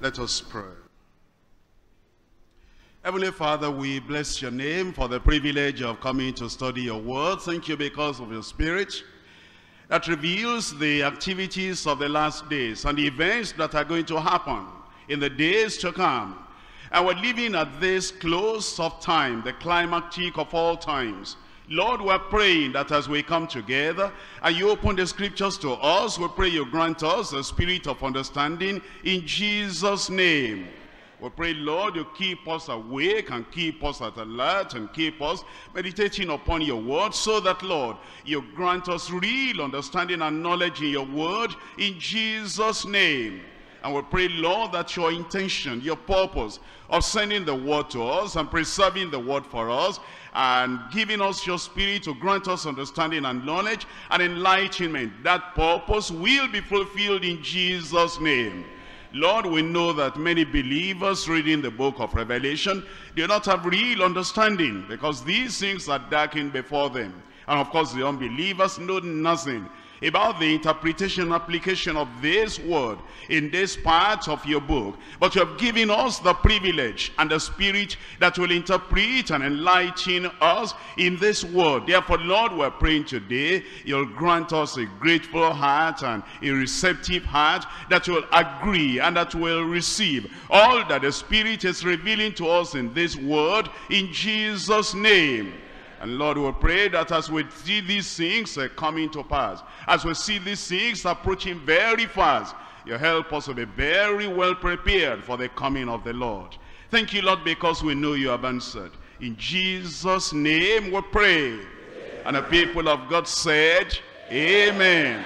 Let us pray. Heavenly Father, we bless your name for the privilege of coming to study your word. Thank you because of your spirit that reveals the activities of the last days and the events that are going to happen in the days to come. And we're living at this close of time, the climactic of all times. Lord, we're praying that as we come together and you open the scriptures to us, we pray you grant us a spirit of understanding in Jesus' name. We pray, Lord, you keep us awake and keep us at alert and keep us meditating upon your word so that, Lord, you grant us real understanding and knowledge in your word in Jesus' name. And we pray, Lord, that your intention, your purpose of sending the word to us and preserving the word for us and giving us your spirit to grant us understanding and knowledge and enlightenment, that purpose will be fulfilled in Jesus' name. Lord, we know that many believers reading the book of Revelation do not have real understanding because these things are darkened before them. And of course, the unbelievers know nothing about the interpretation application of this word in this part of your book. But you have given us the privilege and the spirit that will interpret and enlighten us in this word. Therefore, Lord, we're praying today, you'll grant us a grateful heart and a receptive heart that will agree and that will receive all that the Spirit is revealing to us in this word in Jesus' name. And Lord, we pray that as we see these things uh, coming to pass, as we see these things approaching very fast, you help us to be very well prepared for the coming of the Lord. Thank you, Lord, because we know you have answered. In Jesus' name we pray. Amen. And the people of God said, Amen.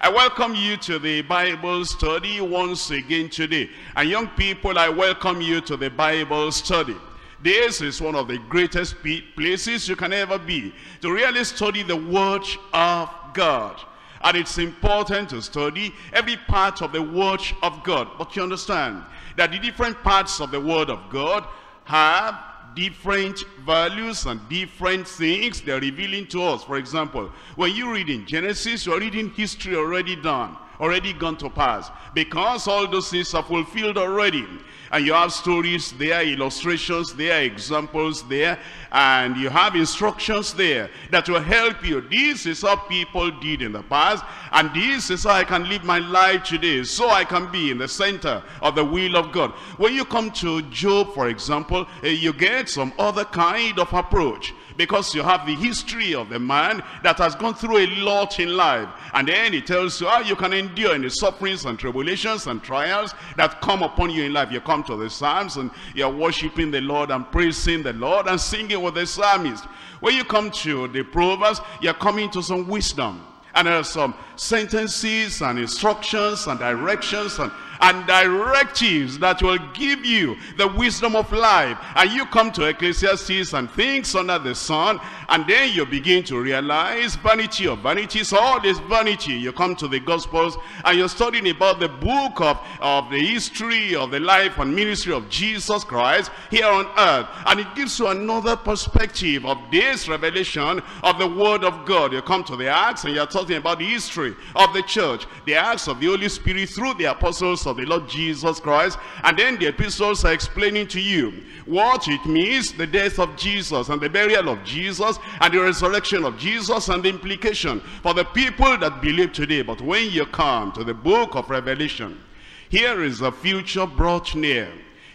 I welcome you to the Bible study once again today. And young people, I welcome you to the Bible study. This is one of the greatest places you can ever be to really study the Word of God. And it's important to study every part of the Word of God. But you understand that the different parts of the Word of God have different values and different things they're revealing to us. For example, when you read in Genesis, you're reading history already done, already gone to pass. Because all those things are fulfilled already and you have stories there, illustrations there, examples there, and you have instructions there that will help you. This is how people did in the past, and this is how I can live my life today, so I can be in the center of the will of God. When you come to Job, for example, eh, you get some other kind of approach because you have the history of the man that has gone through a lot in life. And then he tells you how you can endure the sufferings and tribulations and trials that come upon you in life. You come to the Psalms and you're worshiping the Lord and praising the Lord and singing with the psalmist. When you come to the Proverbs, you're coming to some wisdom. And there are some sentences and instructions and directions and and directives that will give you the wisdom of life. And you come to Ecclesiastes and things under the sun, and then you begin to realize vanity of vanities, all this vanity. You come to the Gospels, and you're studying about the book of, of the history of the life and ministry of Jesus Christ here on earth. And it gives you another perspective of this revelation of the Word of God. You come to the Acts, and you're talking about the history of the church, the Acts of the Holy Spirit through the apostles of the Lord Jesus Christ. And then the epistles are explaining to you what it means, the death of Jesus and the burial of Jesus and the resurrection of Jesus and the implication for the people that believe today. But when you come to the book of Revelation, here is a future brought near.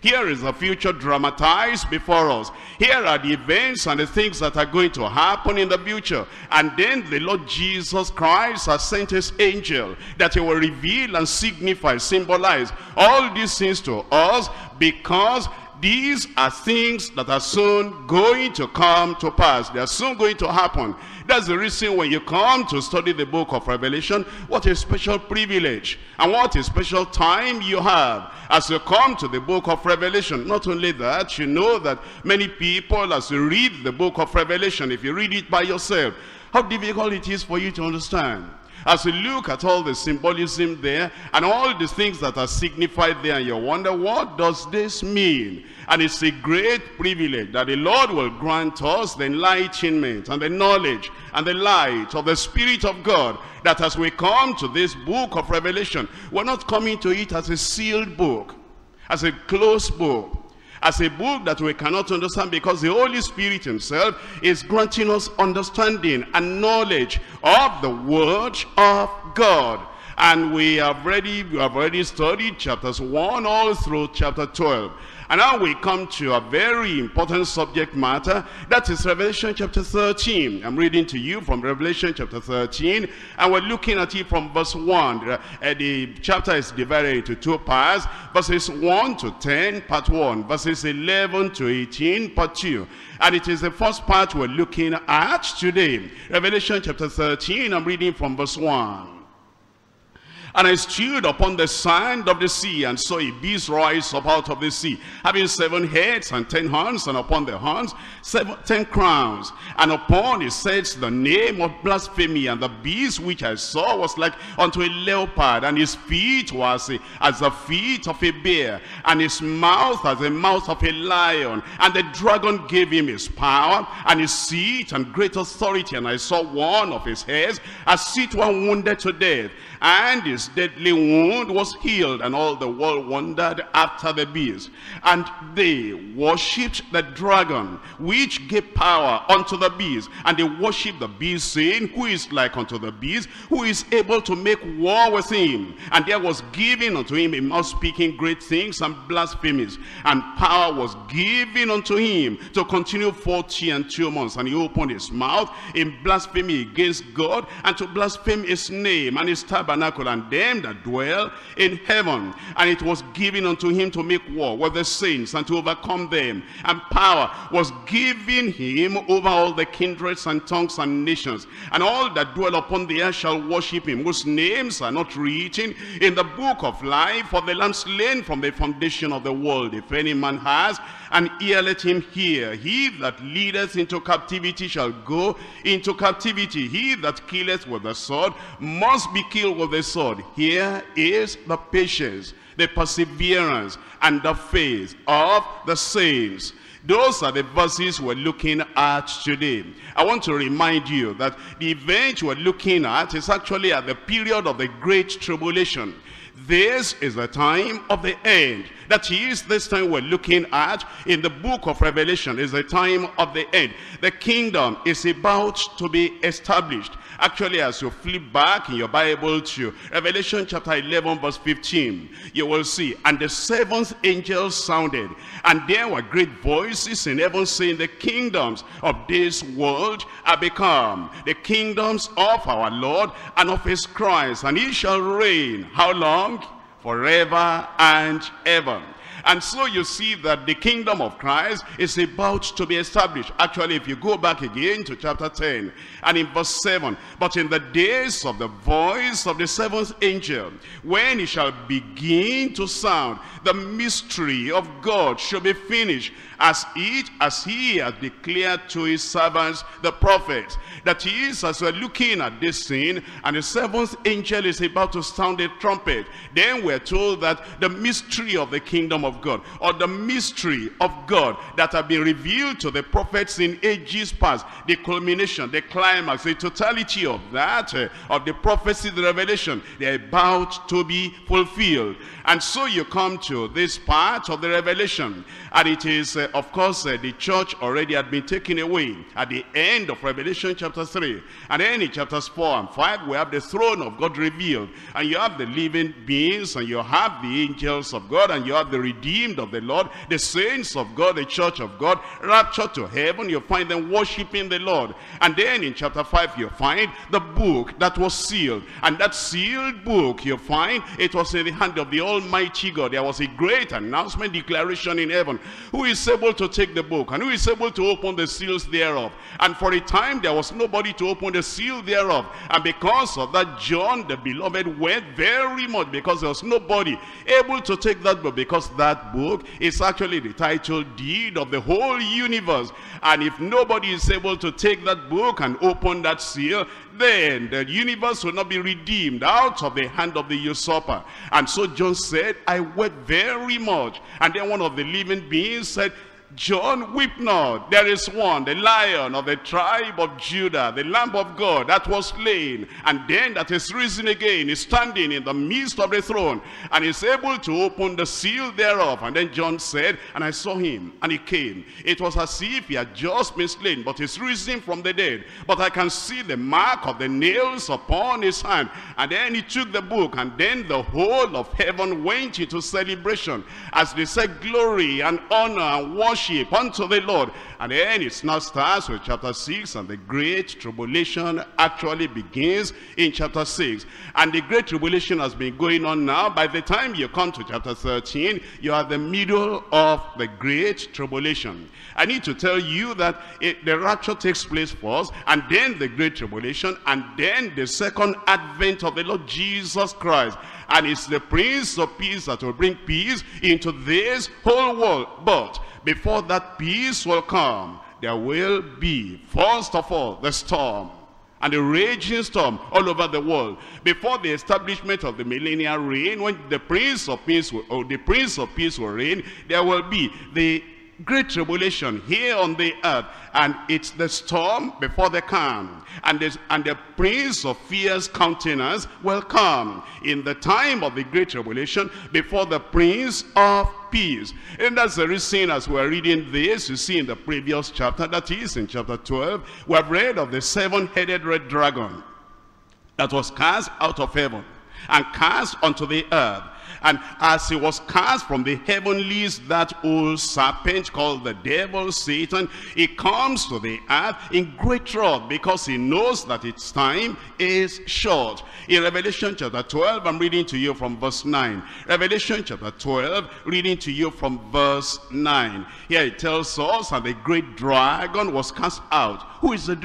Here is the future dramatized before us. Here are the events and the things that are going to happen in the future. And then the Lord Jesus Christ has sent his angel that he will reveal and signify, symbolize all these things to us because these are things that are soon going to come to pass. They are soon going to happen. That's the reason when you come to study the book of Revelation, what a special privilege and what a special time you have as you come to the book of Revelation. Not only that, you know that many people as you read the book of Revelation, if you read it by yourself, how difficult it is for you to understand. As you look at all the symbolism there and all the things that are signified there, and you wonder, what does this mean? And it's a great privilege that the Lord will grant us the enlightenment and the knowledge and the light of the Spirit of God that as we come to this book of Revelation, we're not coming to it as a sealed book. as a closed book, as a book that we cannot understand because the Holy Spirit himself is granting us understanding and knowledge of the word of God. And we have already, we have already studied chapters 1 all through chapter 12. And now we come to a very important subject matter. That is Revelation chapter 13. I'm reading to you from Revelation chapter 13. And we're looking at it from verse 1. Uh, the chapter is divided into two parts. Verses 1 to 10, part 1. Verses 11 to 18, part 2. And it is the first part we're looking at today. Revelation chapter 13, I'm reading from verse 1. And I stood upon the sand of the sea, and saw a beast rise up out of the sea, having seven heads and ten horns, and upon the horns seven, ten crowns. And upon it says the name of blasphemy, and the beast which I saw was like unto a leopard, and his feet was as the feet of a bear, and his mouth as the mouth of a lion. And the dragon gave him his power, and his seat, and great authority. And I saw one of his heads as it were wounded to death, and his deadly wound was healed, and all the world wondered after the beast. And they worshipped the dragon, which gave power unto the beast. And they worshipped the beast, saying, Who is like unto the beast, who is able to make war with him? And there was given unto him a mouth speaking great things and blasphemies. And power was given unto him to continue forty and two months. And he opened his mouth in blasphemy against God, and to blaspheme his name and his tabernacle and them that dwell in heaven. And it was given unto him to make war with the saints and to overcome them. And power was given him over all the kindreds and tongues and nations. And all that dwell upon the earth shall worship him, whose names are not written in the book of life for the Lamb slain from the foundation of the world. If any man has an ear, let him hear. He that leadeth into captivity shall go into captivity. He that killeth with the sword must be killed with the sword. Here is the patience, the perseverance, and the faith of the saints. Those are the verses we're looking at today. I want to remind you that the event we're looking at is actually at the period of the Great Tribulation. This is the time of the end. That is, this time we're looking at in the book of Revelation is the time of the end. The kingdom is about to be established. Actually, as you flip back in your Bible to Revelation chapter 11 verse 15, you will see, And the seventh angel sounded, and there were great voices in heaven saying, The kingdoms of this world are become the kingdoms of our Lord and of his Christ, and he shall reign. How long? Forever and ever. And so you see that the kingdom of Christ is about to be established. Actually, if you go back again to chapter 10 and in verse 7, but in the days of the voice of the seventh angel, when he shall begin to sound, the mystery of God shall be finished, as it as he has declared to his servants the prophets that is as we're looking at this scene and the seventh angel is about to sound a trumpet then we're told that the mystery of the kingdom of God or the mystery of God that have been revealed to the prophets in ages past the culmination the climax the totality of that uh, of the prophecy the revelation they're about to be fulfilled and so you come to this part of the revelation and it is uh, of course, uh, the church already had been taken away at the end of Revelation chapter 3. And then in chapters 4 and 5, we have the throne of God revealed. And you have the living beings, and you have the angels of God, and you have the redeemed of the Lord, the saints of God, the church of God, raptured to heaven. You find them worshiping the Lord. And then in chapter 5, you find the book that was sealed. And that sealed book, you find, it was in the hand of the Almighty God. There was a great announcement, declaration in heaven. Who is able to take the book and who is able to open the seals thereof. And for a time there was nobody to open the seal thereof. And because of that, John the beloved went very much because there was nobody able to take that book because that book is actually the title deed of the whole universe. And if nobody is able to take that book and open that seal, then the universe will not be redeemed out of the hand of the usurper. And so John said, I wept very much. And then one of the living beings said, John, weep not. There is one, the lion of the tribe of Judah, the Lamb of God that was slain, and then that is risen again, is standing in the midst of the throne, and is able to open the seal thereof. And then John said, and I saw him, and he came. It was as if he had just been slain, but is risen from the dead. But I can see the mark of the nails upon his hand. And then he took the book, and then the whole of heaven went into celebration, as they said, glory and honor and worship worship unto the Lord. And then it now starts with chapter 6 and the great tribulation actually begins in chapter 6. And the great tribulation has been going on now. By the time you come to chapter 13, you are the middle of the great tribulation. I need to tell you that it, the rapture takes place first, and then the great tribulation, and then the second advent of the Lord Jesus Christ. And it's the Prince of Peace that will bring peace into this whole world. But before that peace will come, there will be, first of all, the storm and the raging storm all over the world. Before the establishment of the millennial reign, when the Prince of Peace will, or the Prince of Peace will reign, there will be the great tribulation here on the earth and it's the storm before the calm and, and the prince of fierce countenance will come in the time of the great tribulation before the prince of peace. And that's the reason as we're reading this you see in the previous chapter that is in chapter 12 we have read of the seven-headed red dragon that was cast out of heaven and cast onto the earth and as he was cast from the heavenlies, that old serpent called the devil, Satan, he comes to the earth in great wrath because he knows that its time is short. In Revelation chapter 12, I'm reading to you from verse 9. Revelation chapter 12, reading to you from verse 9. Here it tells us, and the great dragon was cast out. Who is the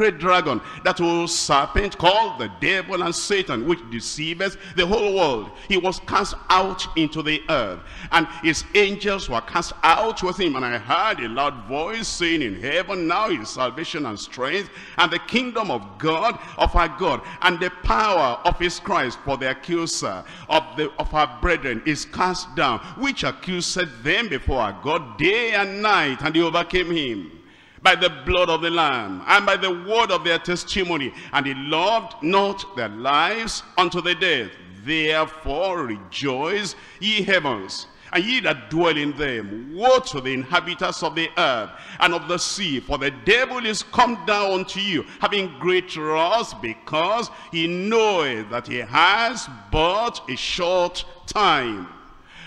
great dragon, that old serpent called the devil and Satan, which deceiveth the whole world. He was cast out into the earth, and his angels were cast out with him. And I heard a loud voice saying in heaven, Now is salvation and strength, and the kingdom of God, of our God, and the power of his Christ, for the accuser of, the, of our brethren is cast down, which accused them before our God day and night, and they overcame him by the blood of the Lamb and by the word of their testimony. And they loved not their lives unto the death. Therefore rejoice, ye heavens, and ye that dwell in them. Woe to the inhabitants of the earth and of the sea, for the devil is come down unto you, having great wrath, because he knoweth that he has but a short time.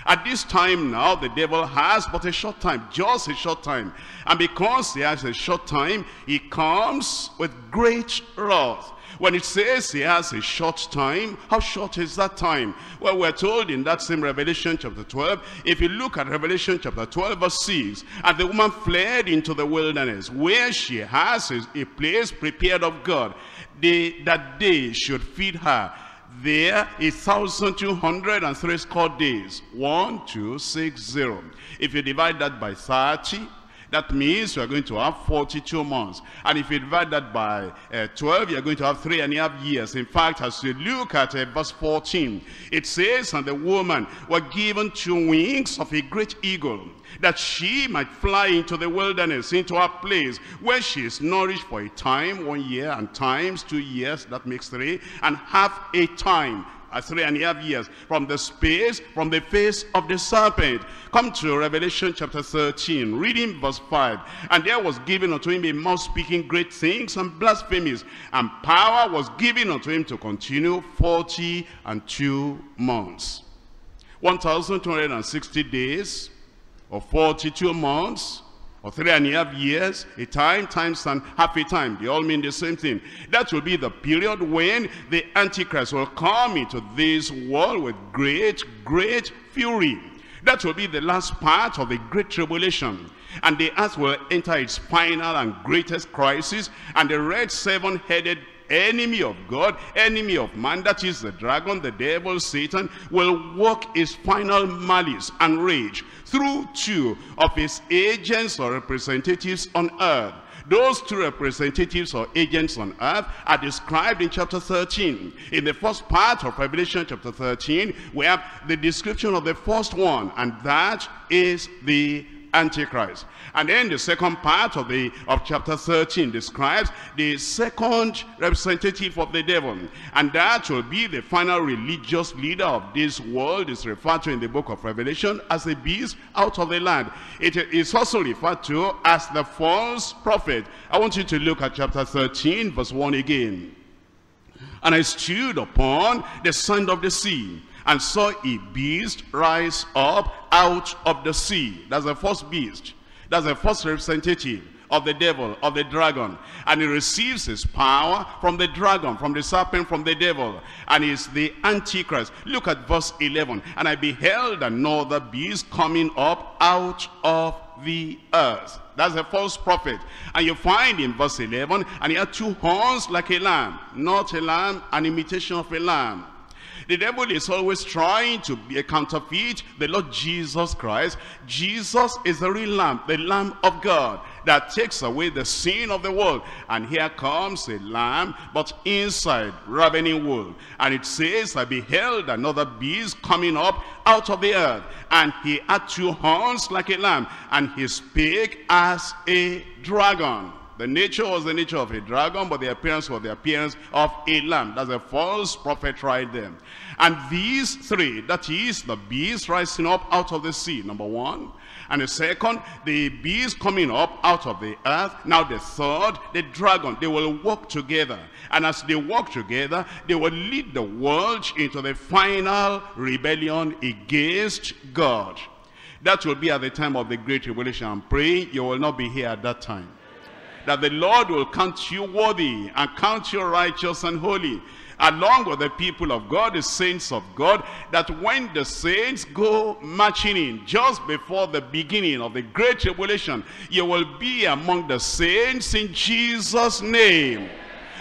At this time now, the devil has but a short time, just a short time. And because he has a short time, he comes with great wrath. When it says he has a short time, how short is that time? Well, we're told in that same Revelation chapter 12, if you look at Revelation chapter 12 verse 6, and the woman fled into the wilderness, where she has a, place prepared of God, they, that they should feed her there is 1,203 score days. 1, 2, 6, 0. If you divide that by 30, that means are going to have 42 months. And if you divide that by uh, 12, you're going to have three and a half years. In fact, as you look at uh, verse 14, it says, And the woman were given two wings of a great eagle that she might fly into the wilderness, into a place where she is nourished for a time, one year, and times two years, that makes three, and half a time, uh, three and a half years, from the space, from the face of the serpent. Come to Revelation chapter 13, reading verse 5. And there was given unto him a mouth speaking great things and blasphemies, and power was given unto him to continue forty and two months. 1,260 days, or 42 months, or three and a half years, a time, times and half a time. They all mean the same thing. That will be the period when the Antichrist will come into this world with great, great fury. That will be the last part of the great tribulation. And the earth will enter its final and greatest crisis, and the red seven-headed enemy of God, enemy of man, that is the dragon, the devil, Satan, will work his final malice and rage through two of his agents or representatives on earth. Those two representatives or agents on earth are described in chapter 13. In the first part of Revelation chapter 13, we have the description of the first one, and that is the Antichrist. And then the second part of the of chapter 13 describes the second representative of the devil. And that will be the final religious leader of this world is referred to in the book of Revelation as a beast out of the land. It is also referred to as the false prophet. I want you to look at chapter 13 verse 1 again. And I stood upon the sand of the sea and saw a beast rise up out of the sea. That's the first beast. That's the first representative of the devil, of the dragon. And he receives his power from the dragon, from the serpent, from the devil. And he's the Antichrist. Look at verse 11. And I beheld another beast coming up out of the earth. That's a false prophet. And you find in verse 11, and he had two horns like a lamb. Not a lamb, an imitation of a lamb. The devil is always trying to be a counterfeit the Lord Jesus Christ. Jesus is the real lamb, the lamb of God that takes away the sin of the world. And here comes a lamb, but inside ravening wool. And it says, I beheld another beast coming up out of the earth. And he had two horns like a lamb, and he spake as a dragon. The nature was the nature of a dragon, but the appearance was the appearance of a lamb. That's a false prophet right there. And these three, that is the beast rising up out of the sea, number one. And the second, the beast coming up out of the earth. Now the third, the dragon. They will walk together. And as they walk together, they will lead the world into the final rebellion against God. That will be at the time of the great tribulation. I'm praying you will not be here at that time that the Lord will count you worthy and count you righteous and holy along with the people of God, the saints of God, that when the saints go marching in just before the beginning of the great tribulation, you will be among the saints in Jesus' name.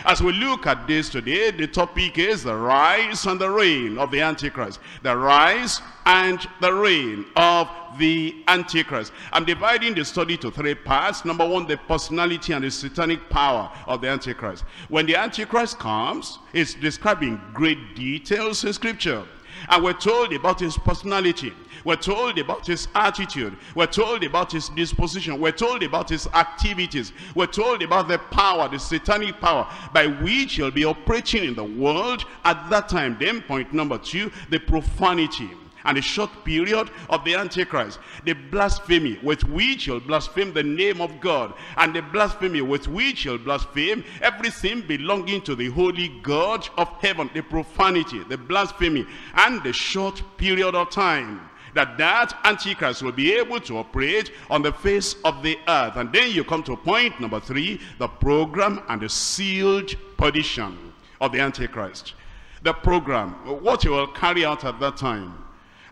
As we look at this today, the topic is the rise and the reign of the Antichrist. The rise and the reign of the Antichrist. I'm dividing the study to three parts. Number one, the personality and the satanic power of the Antichrist. When the Antichrist comes, it's described in great details in Scripture. And we're told about his personality. We're told about his attitude. We're told about his disposition. We're told about his activities. We're told about the power, the satanic power, by which he'll be operating in the world at that time. Then point number two, the profanity and the short period of the Antichrist. The blasphemy with which he'll blaspheme the name of God. And the blasphemy with which he'll blaspheme everything belonging to the holy God of heaven. The profanity, the blasphemy, and the short period of time that that antichrist will be able to operate on the face of the earth and then you come to point number three the program and the sealed perdition of the antichrist the program what he will carry out at that time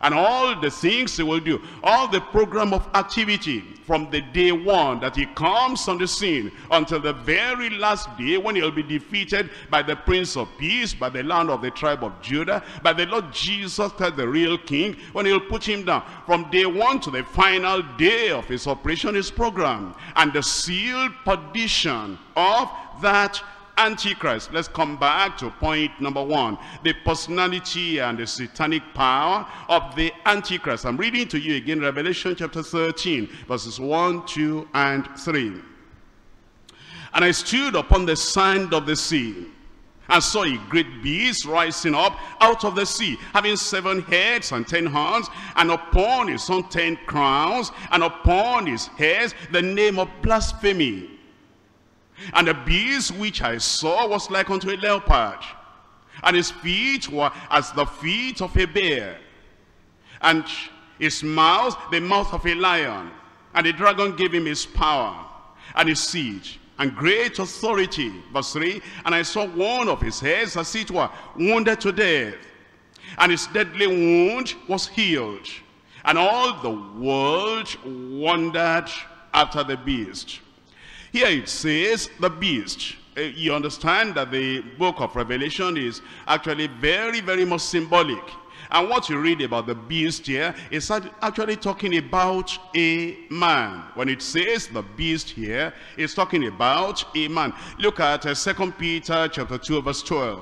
and all the things he will do, all the program of activity from the day one that he comes on the scene until the very last day when he'll be defeated by the Prince of Peace, by the land of the tribe of Judah, by the Lord Jesus Christ, the real king, when he'll put him down. From day one to the final day of his operation, his program, and the sealed perdition of that Antichrist. Let's come back to point number one. The personality and the satanic power of the Antichrist. I'm reading to you again Revelation chapter 13 verses 1, 2, and 3. And I stood upon the sand of the sea and saw a great beast rising up out of the sea, having seven heads and ten horns, and upon his own ten crowns, and upon his heads the name of blasphemy. And the beast which I saw was like unto a leopard, and his feet were as the feet of a bear, and his mouth the mouth of a lion. And the dragon gave him his power and his seed and great authority. Verse 3, And I saw one of his heads, as it were, wounded to death. And his deadly wound was healed. And all the world wondered after the beast. Here it says the beast. Uh, you understand that the book of Revelation is actually very, very much symbolic. And what you read about the beast here is actually talking about a man. When it says the beast here, it's talking about a man. Look at uh, 2 Peter chapter 2 verse 12.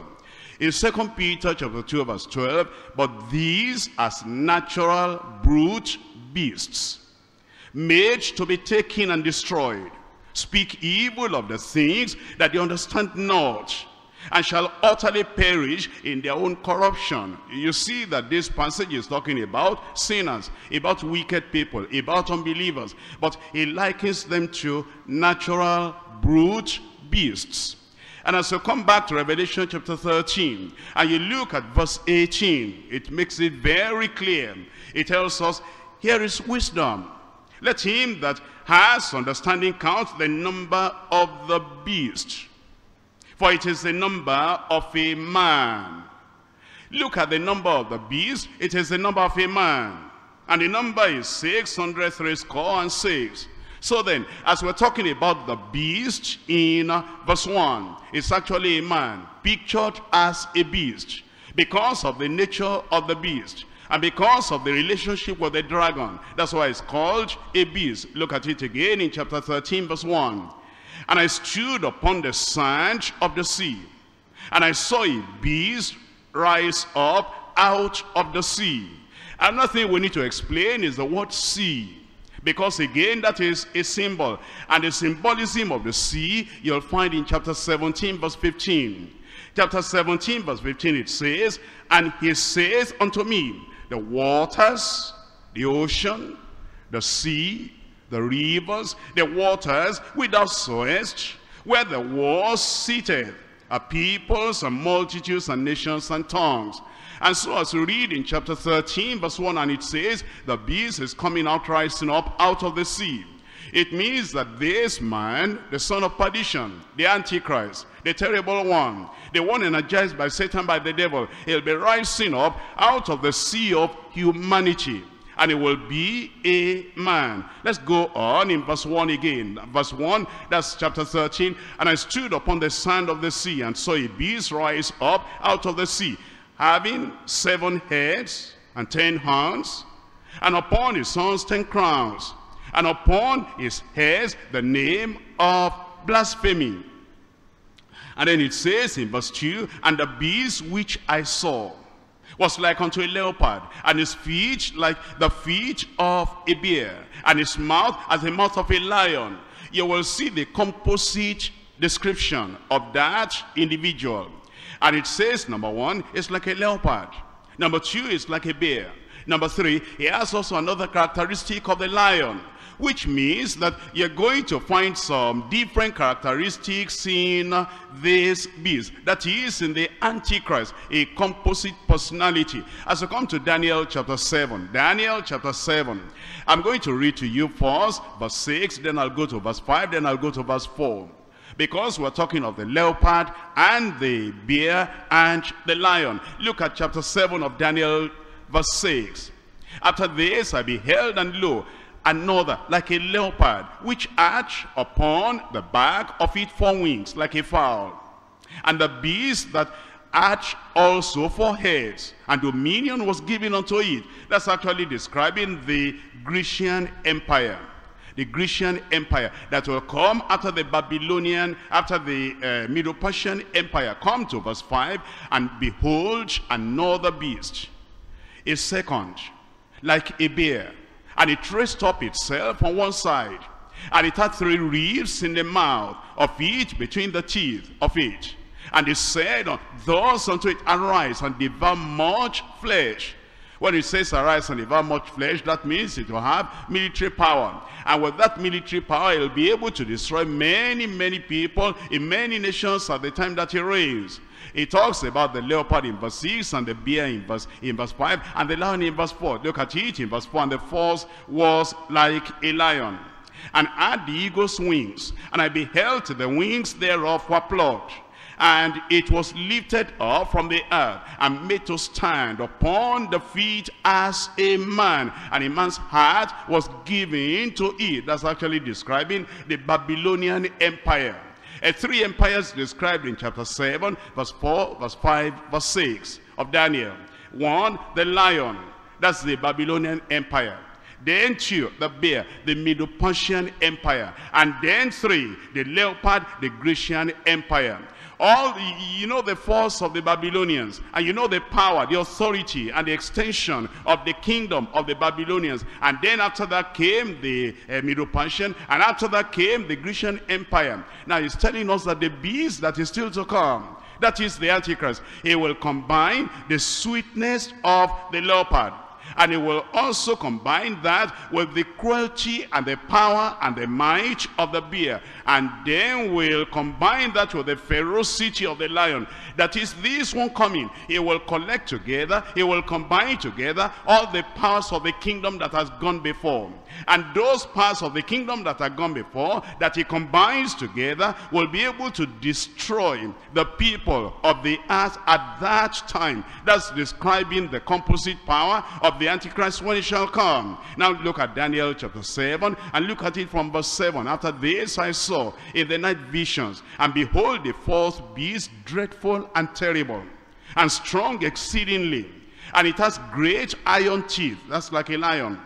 In 2 Peter chapter 2 verse 12, but these as natural brute beasts made to be taken and destroyed, speak evil of the things that they understand not, and shall utterly perish in their own corruption. You see that this passage is talking about sinners, about wicked people, about unbelievers, but he likens them to natural brute beasts. And as you come back to Revelation chapter 13, and you look at verse 18, it makes it very clear. It tells us, here is wisdom. Let him that has understanding count the number of the beast for it is the number of a man. Look at the number of the beast, it is the number of a man. And the number is 603 score and 6. So then, as we're talking about the beast in verse 1, it's actually a man, pictured as a beast, because of the nature of the beast. And because of the relationship with the dragon, that's why it's called a beast. Look at it again in chapter 13, verse 1. And I stood upon the sand of the sea, and I saw a beast rise up out of the sea. Another thing we need to explain is the word sea. Because again, that is a symbol. And the symbolism of the sea, you'll find in chapter 17, verse 15. Chapter 17, verse 15, it says, And he says unto me, The waters, the ocean, the sea, the rivers, the waters without thou sawest, where the was seated, are peoples and multitudes and nations and tongues. And so as we read in chapter 13, verse 1, and it says, the beast is coming out, rising up out of the sea. It means that this man, the son of perdition, the antichrist, the terrible one, the one energized by Satan, by the devil, he'll be rising up out of the sea of humanity and it will be a man. Let's go on in verse 1 again. Verse 1, that's chapter 13. And I stood upon the sand of the sea and saw a beast rise up out of the sea, having seven heads and ten horns, and upon his horns ten crowns, and upon his heads the name of blasphemy. And then it says in verse 2, And the beast which I saw was like unto a leopard, and his feet like the feet of a bear, and his mouth as the mouth of a lion. You will see the composite description of that individual. And it says, number one, it's like a leopard. Number two, it's like a bear. Number three, he has also another characteristic of the lion which means that you're going to find some different characteristics in this beast. That is in the Antichrist, a composite personality. As we come to Daniel chapter 7, Daniel chapter 7, I'm going to read to you first verse 6, then I'll go to verse 5, then I'll go to verse 4 because we're talking of the leopard and the bear and the lion. Look at chapter 7 of Daniel verse 6. After this I beheld and lo, another like a leopard, which arch upon the back of it four wings, like a fowl. And the beast that arch also four heads, and dominion was given unto it. That's actually describing the Grecian Empire. The Grecian Empire that will come after the Babylonian, after the uh, Medo-Persian Empire. Come to verse 5, and behold another beast, a second, like a bear, and it raised up itself on one side. And it had three ribs in the mouth of it, between the teeth of it. And he said, Thus unto it, Arise and devour much flesh. When it says arise and devour much flesh, that means it will have military power. And with that military power, it will be able to destroy many, many people in many nations at the time that he reigns. He talks about the leopard in verse 6 and the bear in verse, in verse 5 and the lion in verse 4. Look at it in verse 4. And the force was like a lion and had the eagle's wings. And I beheld the wings thereof were plucked. And it was lifted up from the earth and made to stand upon the feet as a man. And a man's heart was given to it. That's actually describing the Babylonian Empire. Uh, three empires described in chapter 7, verse 4, verse 5, verse 6 of Daniel. One, the lion. That's the Babylonian Empire. Then two, the bear, the Medo-Persian Empire. And then three, the leopard, the Grecian Empire. All you know the force of the Babylonians and you know the power the authority and the extension of the kingdom of the Babylonians. And then after that came the uh, Medo-Persian and after that came the Grecian Empire. Now he's telling us that the beast that is still to come that is the Antichrist he will combine the sweetness of the leopard. And he will also combine that with the cruelty and the power and the might of the bear. And then we'll combine that with the ferocity of the lion. That is this one coming. He will collect together, he will combine together all the powers of the kingdom that has gone before. And those parts of the kingdom that have gone before, that he combines together, will be able to destroy the people of the earth at that time. That's describing the composite power of the Antichrist when it shall come. Now look at Daniel chapter 7 and look at it from verse 7. After this I saw in the night visions, and behold the fourth beast, dreadful and terrible, and strong exceedingly. And it has great iron teeth. That's like a lion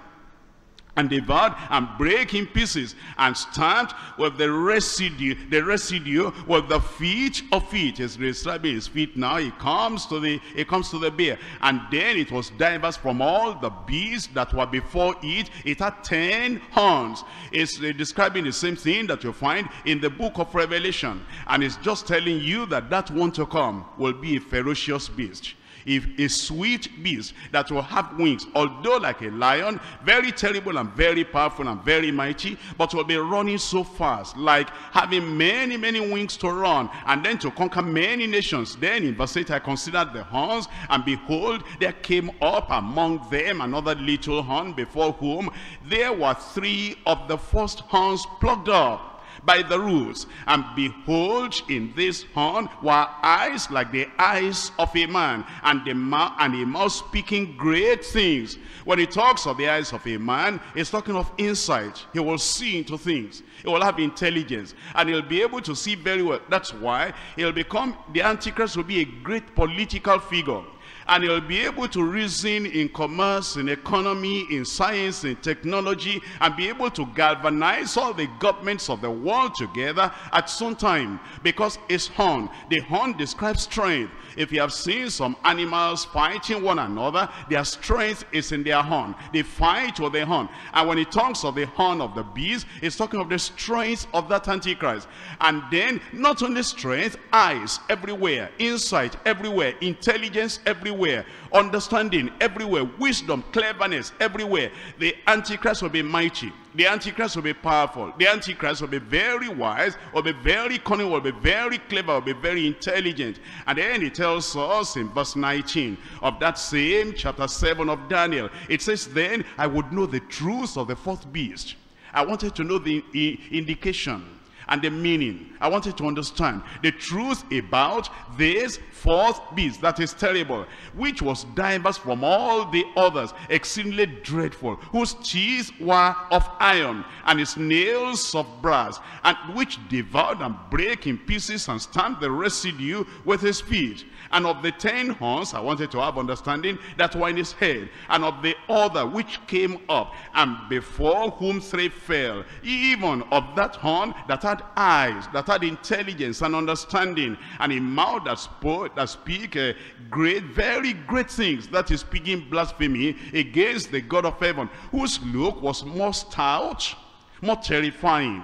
and devoured and break in pieces and stamped with the residue the residue with the feet of feet. Is describing his feet. Now he comes to the he comes to the bear. And then it was diverse from all the beasts that were before it. It had ten horns. It's uh, describing the same thing that you find in the book of revelation. And it's just telling you that that one to come will be a ferocious beast if a sweet beast that will have wings, although like a lion, very terrible and very powerful and very mighty, but will be running so fast, like having many, many wings to run, and then to conquer many nations. Then in verse 8, I considered the horns, and behold, there came up among them another little horn, before whom there were three of the first horns plucked up by the rules. And behold, in this horn were eyes like the eyes of a man, and, the mouth, and a mouth speaking great things. When he talks of the eyes of a man, he's talking of insight. He will see into things. He will have intelligence. And he'll be able to see very well. That's why he'll become, the Antichrist will be a great political figure and he'll be able to reason in commerce, in economy, in science, in technology, and be able to galvanize all the governments of the world together at some time. Because his horn, the horn describes strength. If you have seen some animals fighting one another, their strength is in their horn. They fight with their horn. And when he talks of the horn of the beast, he's talking of the strength of that Antichrist. And then, not only strength, eyes everywhere, insight everywhere, intelligence everywhere, understanding everywhere, wisdom, cleverness everywhere. The Antichrist will be mighty. The Antichrist will be powerful. The Antichrist will be very wise, will be very cunning, will be very clever, will be very intelligent. And then he tells us in verse 19 of that same chapter 7 of Daniel, it says, Then I would know the truth of the fourth beast. I wanted to know the indication and the meaning. I wanted to understand the truth about this fourth beast that is terrible, which was diverse from all the others, exceedingly dreadful, whose teeth were of iron, and his nails of brass, and which devoured and brake in pieces and stamped the residue with his feet. And of the ten horns, I wanted to have understanding, that in his head, and of the other which came up, and before whom three fell, even of that horn that had eyes, that had intelligence and understanding, and a mouth that spoke, that speak uh, great, very great things, that is speaking blasphemy against the God of heaven, whose look was more stout, more terrifying,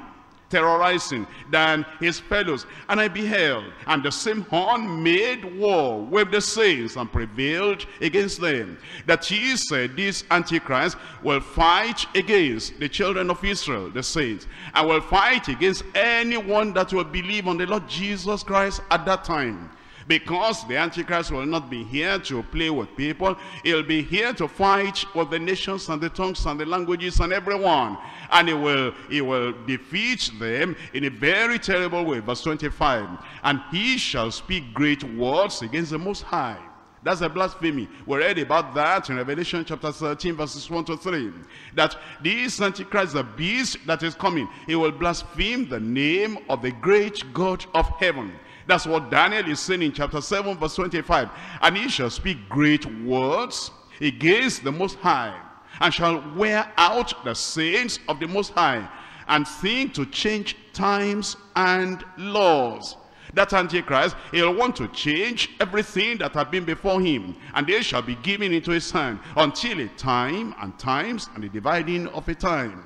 terrorizing than his fellows. And I beheld, and the same horn made war with the saints and prevailed against them. That he said, this Antichrist will fight against the children of Israel, the saints, and will fight against anyone that will believe on the Lord Jesus Christ at that time. Because the Antichrist will not be here to play with people. He'll be here to fight with the nations and the tongues and the languages and everyone. And he will, he will defeat them in a very terrible way. Verse 25. And he shall speak great words against the Most High. That's a blasphemy. We read about that in Revelation chapter 13 verses 1 to 3. That this Antichrist, the beast that is coming, he will blaspheme the name of the great God of heaven. That's what Daniel is saying in chapter 7 verse 25. And he shall speak great words against the Most High and shall wear out the saints of the Most High and think to change times and laws. That Antichrist, he'll want to change everything that had been before him. And they shall be given into his hand until a time and times and the dividing of a time.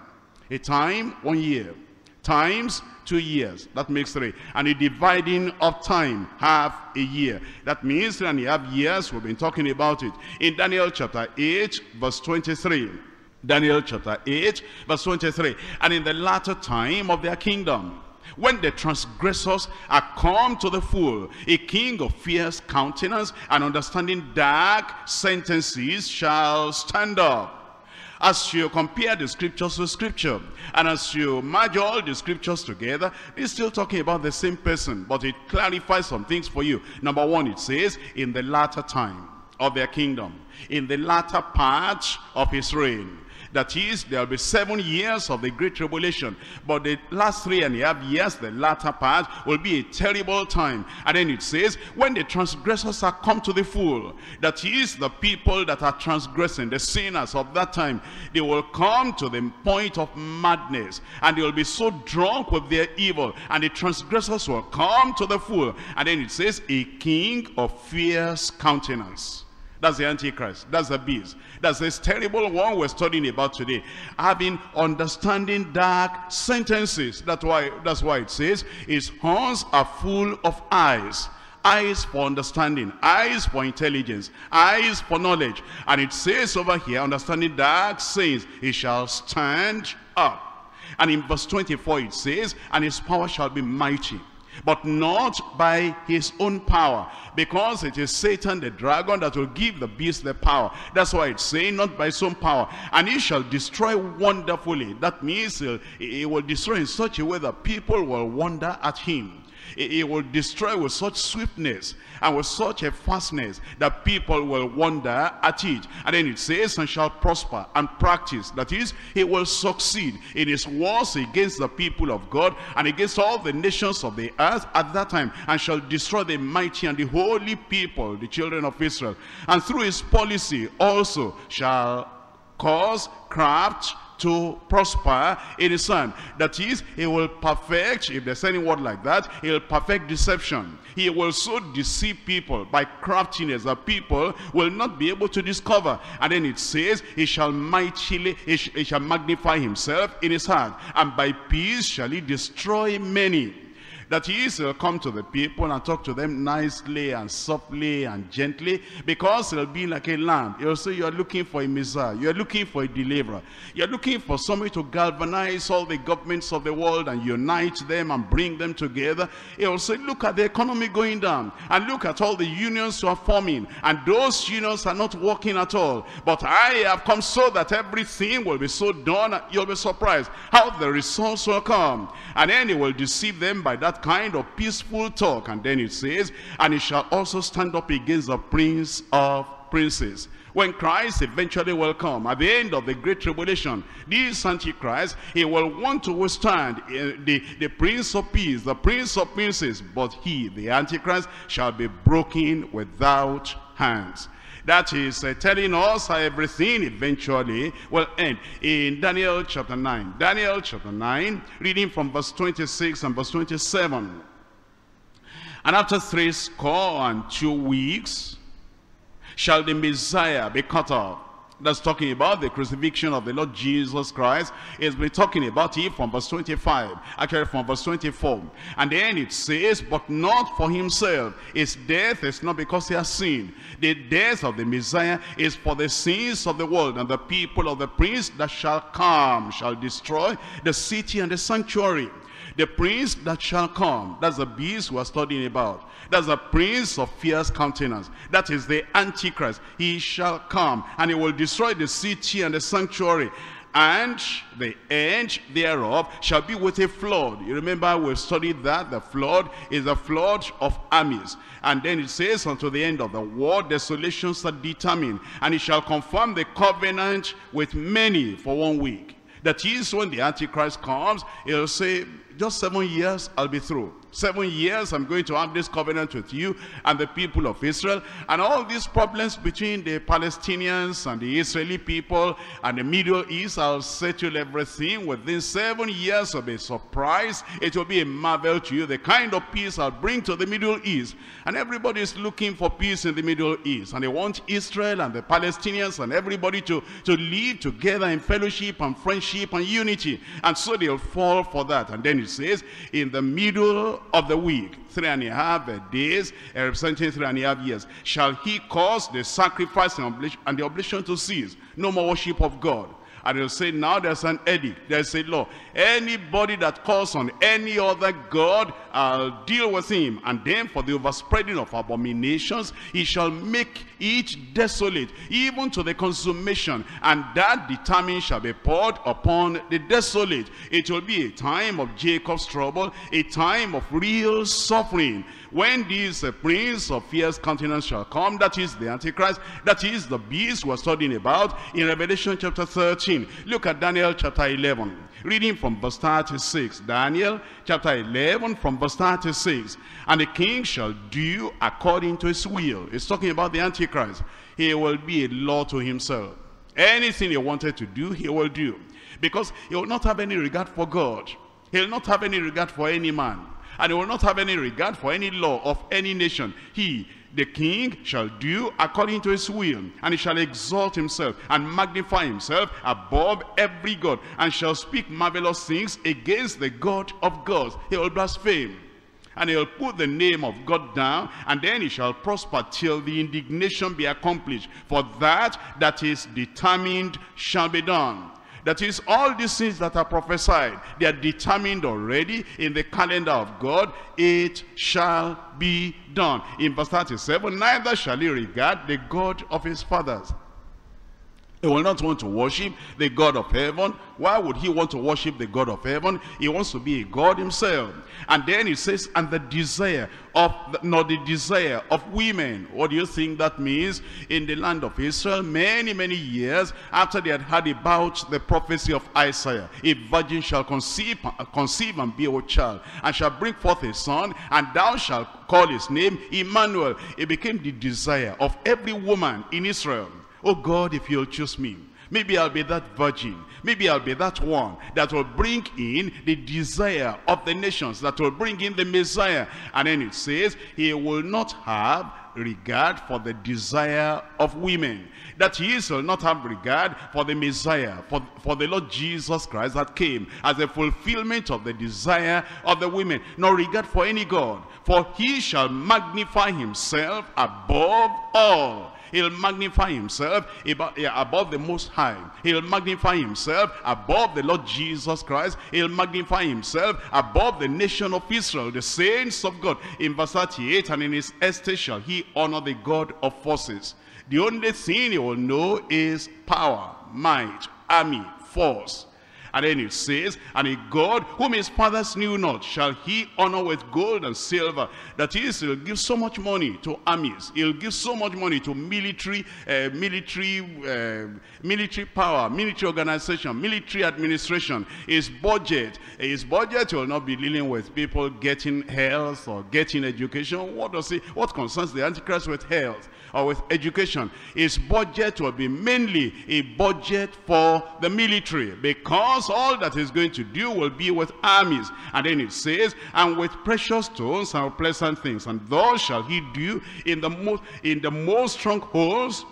A time, one year. Times, two years. That makes three. And a dividing of time, half a year. That means three and a half years, we've been talking about it. In Daniel chapter 8, verse 23. Daniel chapter 8, verse 23. And in the latter time of their kingdom, when the transgressors are come to the full, a king of fierce countenance and understanding dark sentences shall stand up as you compare the scriptures with scripture and as you merge all the scriptures together it's still talking about the same person but it clarifies some things for you. Number one it says in the latter time of their kingdom in the latter part of his reign that is, there will be seven years of the great tribulation. But the last three and a half years, the latter part, will be a terrible time. And then it says, when the transgressors are come to the full, that is, the people that are transgressing, the sinners of that time, they will come to the point of madness. And they will be so drunk with their evil. And the transgressors will come to the full. And then it says, a king of fierce countenance. That's the Antichrist. That's the beast. That's this terrible one we're studying about today. Having understanding dark sentences. That's why, that's why it says, his horns are full of eyes. Eyes for understanding, eyes for intelligence, eyes for knowledge. And it says over here, understanding dark sayings, he shall stand up. And in verse 24 it says, and his power shall be mighty but not by his own power because it is Satan the dragon that will give the beast the power. That's why it's saying not by some power. And he shall destroy wonderfully. That means he, he will destroy in such a way that people will wonder at him he will destroy with such swiftness and with such a fastness that people will wonder at it. And then it says, and shall prosper and practice. That is, he will succeed in his wars against the people of God and against all the nations of the earth at that time and shall destroy the mighty and the holy people, the children of Israel. And through his policy also shall cause craft to prosper in his son. That is, he will perfect, if there's any word like that, he will perfect deception. He will so deceive people by craftiness that people will not be able to discover. And then it says, he shall mightily, he, sh he shall magnify himself in his heart, and by peace shall he destroy many that he will uh, come to the people and talk to them nicely and softly and gently because he'll be like a lamb. He'll say you're looking for a Messiah. You're looking for a deliverer. You're looking for somebody to galvanize all the governments of the world and unite them and bring them together. He'll say look at the economy going down and look at all the unions who are forming and those unions are not working at all. But I have come so that everything will be so done you'll be surprised how the results will come. And then he will deceive them by that kind of peaceful talk. And then it says, and he shall also stand up against the prince of princes. When Christ eventually will come at the end of the great tribulation, this Antichrist, he will want to withstand eh, the, the Prince of Peace, the Prince of Princes, but he, the Antichrist, shall be broken without hands. That is uh, telling us how everything eventually will end. In Daniel chapter 9. Daniel chapter 9, reading from verse 26 and verse 27. And after three score and two weeks, shall the Messiah be cut off that's talking about the crucifixion of the Lord Jesus Christ. It's been talking about it from verse 25, actually from verse 24. And then it says, but not for himself. His death is not because he has sinned. The death of the Messiah is for the sins of the world and the people of the prince that shall come, shall destroy the city and the sanctuary. The prince that shall come, that's the beast we are studying about. That's the prince of fierce countenance. That is the Antichrist. He shall come and he will destroy the city and the sanctuary. And the end thereof shall be with a flood. You remember we studied that. The flood is a flood of armies. And then it says unto the end of the war, desolations are determined. And he shall confirm the covenant with many for one week. That is when the Antichrist comes, he'll say, just seven years, I'll be through. Seven years, I'm going to have this covenant with you and the people of Israel. And all these problems between the Palestinians and the Israeli people and the Middle East, I'll settle everything within seven years of a surprise. It will be a marvel to you, the kind of peace I'll bring to the Middle East. And everybody is looking for peace in the Middle East. And they want Israel and the Palestinians and everybody to, to live together in fellowship and friendship and unity. And so they'll fall for that. And then it says, in the middle of the week, three and a half days, representing three and a half years, shall he cause the sacrifice and the oblation to cease. No more worship of God. And he'll say, now there's an edict, there's a law. Anybody that calls on any other God, I'll deal with him. And then for the overspreading of abominations, he shall make each desolate, even to the consummation. And that determined shall be poured upon the desolate. It will be a time of Jacob's trouble, a time of real suffering when this uh, prince of fierce countenance shall come, that is the Antichrist, that is the beast we're studying about in Revelation chapter 13. Look at Daniel chapter 11, reading from verse 36. Daniel chapter 11 from verse 36. And the king shall do according to his will. It's talking about the Antichrist. He will be a law to himself. Anything he wanted to do, he will do. Because he will not have any regard for God. He will not have any regard for any man and he will not have any regard for any law of any nation. He, the king, shall do according to his will, and he shall exalt himself and magnify himself above every God, and shall speak marvelous things against the God of gods. He will blaspheme. And he'll put the name of God down, and then he shall prosper till the indignation be accomplished. For that that is determined shall be done. That is, all these things that are prophesied, they are determined already in the calendar of God. It shall be done. In verse 37, neither shall he regard the God of his fathers. He will not want to worship the God of heaven. Why would he want to worship the God of heaven? He wants to be a God himself. And then he says, and the desire of, not the desire of women. What do you think that means? In the land of Israel, many, many years after they had heard about the prophecy of Isaiah, a virgin shall conceive, conceive and be a child, and shall bring forth a son, and thou shalt call his name Emmanuel. It became the desire of every woman in Israel Oh God, if you'll choose me, maybe I'll be that virgin. Maybe I'll be that one that will bring in the desire of the nations, that will bring in the Messiah. And then it says, he will not have regard for the desire of women. That he shall not have regard for the Messiah, for, for the Lord Jesus Christ that came as a fulfillment of the desire of the women. Nor regard for any God. For he shall magnify himself above all He'll magnify himself above the Most High. He'll magnify himself above the Lord Jesus Christ. He'll magnify himself above the nation of Israel, the saints of God. In verse 38, and in his estate shall he honor the God of forces. The only thing he will know is power, might, army, force. And then it says, And a God whom his fathers knew not shall he honor with gold and silver. That is, he'll give so much money to armies. He'll give so much money to military, uh, military, uh, military power, military organization, military administration. His budget, his budget will not be dealing with people getting health or getting education. What does he, what concerns the Antichrist with health? Or with education. His budget will be mainly a budget for the military because all that he's going to do will be with armies. And then it says, and with precious stones and pleasant things. And thus shall he do in the most, in the most strongholds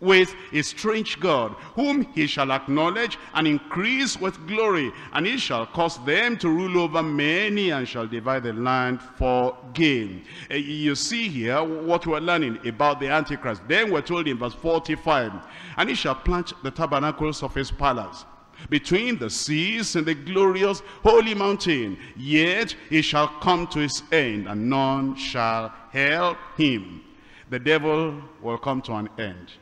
with a strange God, whom he shall acknowledge and increase with glory. And he shall cause them to rule over many and shall divide the land for gain. Uh, you see here what we're learning about the Antichrist. Then we're told in verse 45, And he shall plant the tabernacles of his palace between the seas and the glorious holy mountain. Yet he shall come to his end, and none shall help him. The devil will come to an end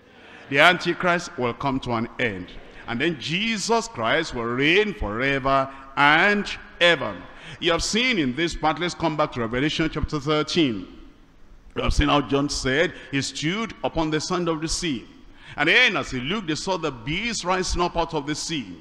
the Antichrist will come to an end. And then Jesus Christ will reign forever and ever. You have seen in this part, let's come back to Revelation chapter 13. You have seen how John said, he stood upon the sand of the sea. And then as he looked, they saw the beast rising up out of the sea.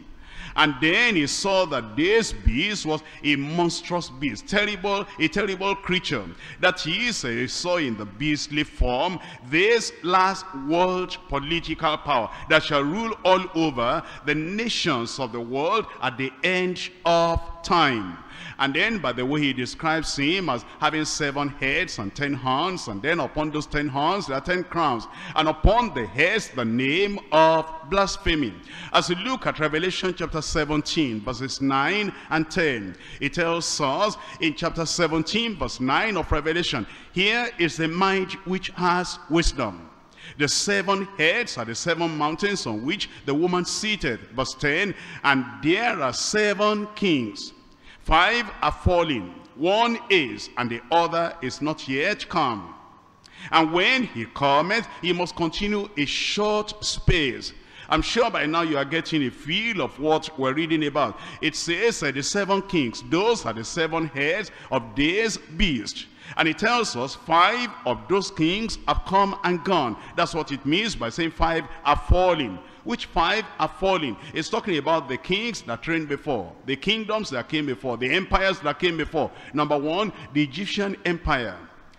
And then he saw that this beast was a monstrous beast, terrible, a terrible creature. That he saw in the beastly form this last world political power that shall rule all over the nations of the world at the end of time. And then by the way he describes him as having seven heads and ten horns. And then upon those ten horns there are ten crowns. And upon the heads the name of blasphemy. As we look at Revelation chapter 17 verses 9 and 10. It tells us in chapter 17 verse 9 of Revelation. Here is the mind which has wisdom. The seven heads are the seven mountains on which the woman seated. Verse 10, and there are seven kings Five are falling. One is, and the other is not yet come. And when he cometh, he must continue a short space. I'm sure by now you are getting a feel of what we're reading about. It says that the seven kings, those are the seven heads of this beast. And it tells us five of those kings have come and gone. That's what it means by saying five are falling which five are falling. It's talking about the kings that reigned before, the kingdoms that came before, the empires that came before. Number one, the Egyptian empire.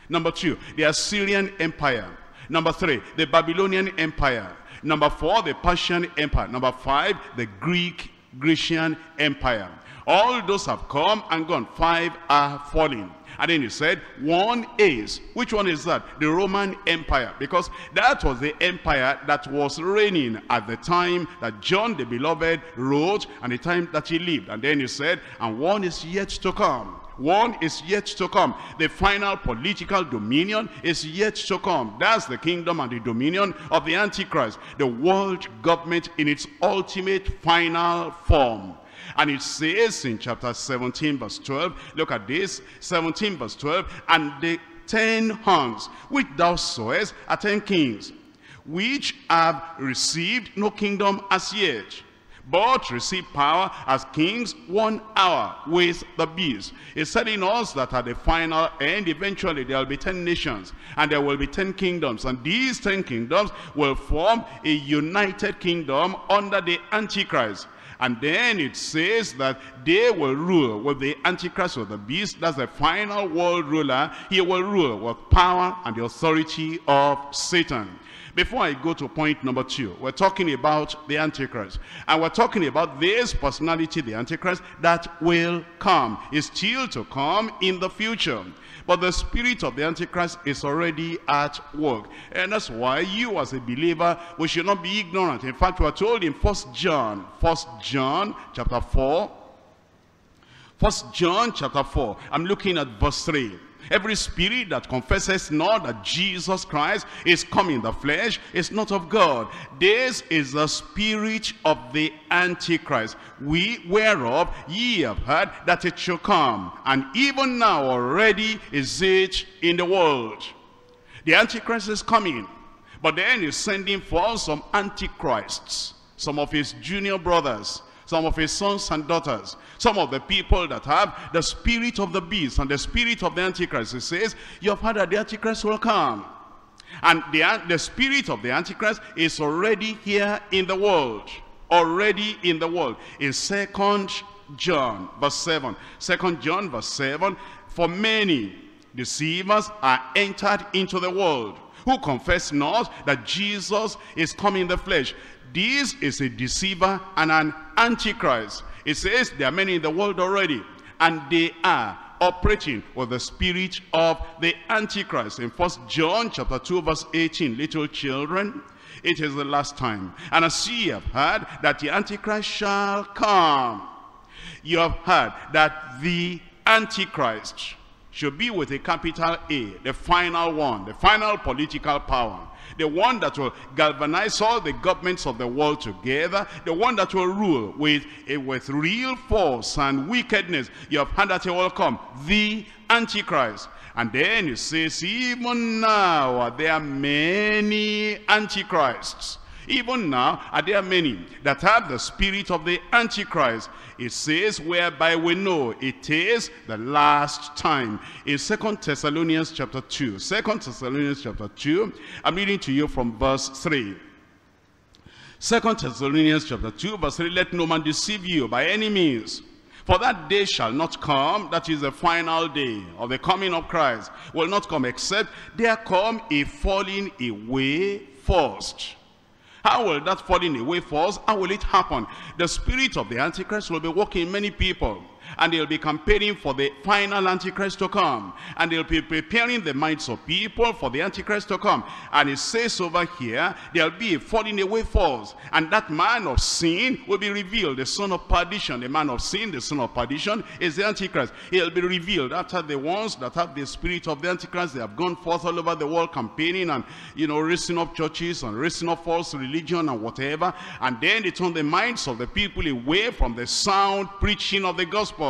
Number two, the Assyrian empire. Number three, the Babylonian empire. Number four, the Persian empire. Number five, the Greek, Grecian empire. All those have come and gone. Five are falling. And then he said, one is. Which one is that? The Roman Empire. Because that was the empire that was reigning at the time that John the Beloved wrote and the time that he lived. And then he said, and one is yet to come. One is yet to come. The final political dominion is yet to come. That's the kingdom and the dominion of the Antichrist. The world government in its ultimate final form. And it says in chapter 17 verse 12, look at this, 17 verse 12, and the ten horns which thou sawest are ten kings, which have received no kingdom as yet, but receive power as kings one hour with the beast. It's telling us that at the final end, eventually there will be ten nations and there will be ten kingdoms. And these ten kingdoms will form a united kingdom under the Antichrist. And then it says that they will rule with the Antichrist or the beast. That's the final world ruler. He will rule with power and the authority of Satan. Before I go to point number two, we're talking about the Antichrist. And we're talking about this personality, the Antichrist, that will come. Is still to come in the future. But the spirit of the Antichrist is already at work. And that's why you as a believer, we should not be ignorant. In fact, we are told in First John, First John chapter 4, First John chapter 4, I'm looking at verse 3. Every spirit that confesses not that Jesus Christ is come in the flesh is not of God. This is the spirit of the Antichrist. We whereof ye have heard that it shall come. And even now already is it in the world. The Antichrist is coming. But then he's sending for some Antichrists. Some of his junior brothers some of his sons and daughters, some of the people that have the spirit of the beast and the spirit of the Antichrist. He says, you have heard that the Antichrist will come. And the, the spirit of the Antichrist is already here in the world. Already in the world. In Second John, verse 7. Second John, verse 7. For many deceivers are entered into the world who confess not that Jesus is come in the flesh. This is a deceiver and an antichrist. It says there are many in the world already, and they are operating with the spirit of the antichrist. In First John chapter 2 verse 18, little children, it is the last time. And as ye have heard that the antichrist shall come. You have heard that the antichrist should be with a capital A, the final one, the final political power the one that will galvanize all the governments of the world together, the one that will rule with, uh, with real force and wickedness. You have heard that he will come, the Antichrist. And then it says, even now there are many Antichrists. Even now are there many that have the spirit of the Antichrist. It says, whereby we know it is the last time. In Second Thessalonians chapter 2. Second Thessalonians chapter 2, I'm reading to you from verse 3. Second Thessalonians chapter 2 verse 3, let no man deceive you by any means. For that day shall not come, that is the final day of the coming of Christ, will not come except there come a falling away first. How will that falling away first? How will it happen? The spirit of the Antichrist will be working in many people and they'll be campaigning for the final Antichrist to come. And they'll be preparing the minds of people for the Antichrist to come. And it says over here, there'll be a falling away false. And that man of sin will be revealed, the son of perdition. The man of sin, the son of perdition, is the Antichrist. He'll be revealed after the ones that have the spirit of the Antichrist. They have gone forth all over the world campaigning and, you know, raising up churches and raising up false religion and whatever. And then they turn the minds of the people away from the sound preaching of the gospel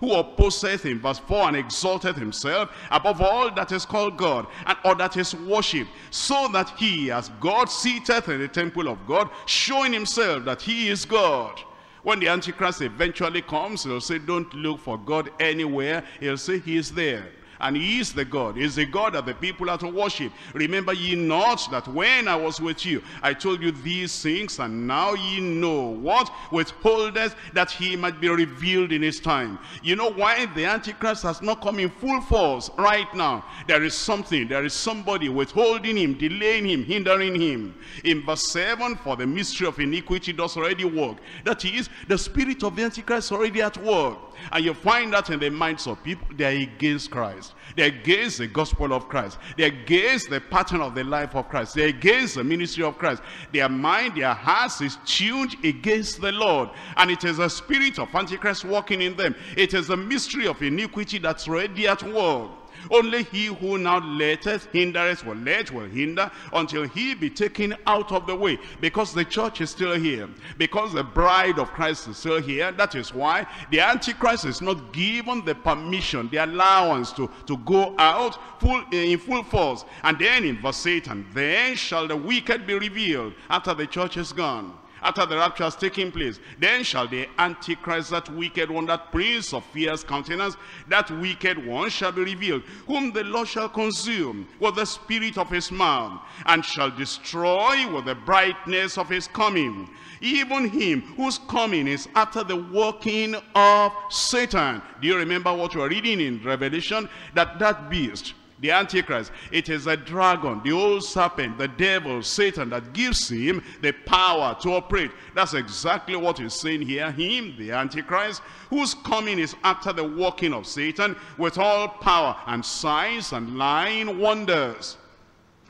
who opposeth him, verse 4 and exalteth himself above all that is called God and all that is worship, so that he as God seated in the temple of God, showing himself that he is God. When the Antichrist eventually comes, he'll say, don't look for God anywhere. He'll say, he is there and he is the God. He is the God that the people are to worship. Remember ye not that when I was with you, I told you these things, and now ye know what withholdeth that he might be revealed in his time. You know why the Antichrist has not come in full force right now? There is something, there is somebody withholding him, delaying him, hindering him. In verse 7, for the mystery of iniquity does already work. That is, the spirit of the Antichrist already at work. And you find that in the minds of people, they are against Christ. They're against the gospel of Christ. They're against the pattern of the life of Christ. They're against the ministry of Christ. Their mind, their hearts is tuned against the Lord. And it is a spirit of Antichrist working in them. It is a mystery of iniquity that's ready at work. Only he who now letteth, hindereth, will let, will hinder, until he be taken out of the way. Because the church is still here. Because the bride of Christ is still here. That is why the Antichrist is not given the permission, the allowance to, to go out full in full force. And then in verse 8, and then shall the wicked be revealed after the church is gone after the rapture has taken place. Then shall the Antichrist, that wicked one, that prince of fierce countenance, that wicked one shall be revealed, whom the Lord shall consume with the spirit of his mouth, and shall destroy with the brightness of his coming. Even him whose coming is after the working of Satan. Do you remember what we are reading in Revelation? That that beast the Antichrist. It is a dragon, the old serpent, the devil, Satan, that gives him the power to operate. That's exactly what he's saying here. Him, the Antichrist, whose coming is after the working of Satan with all power and signs and lying wonders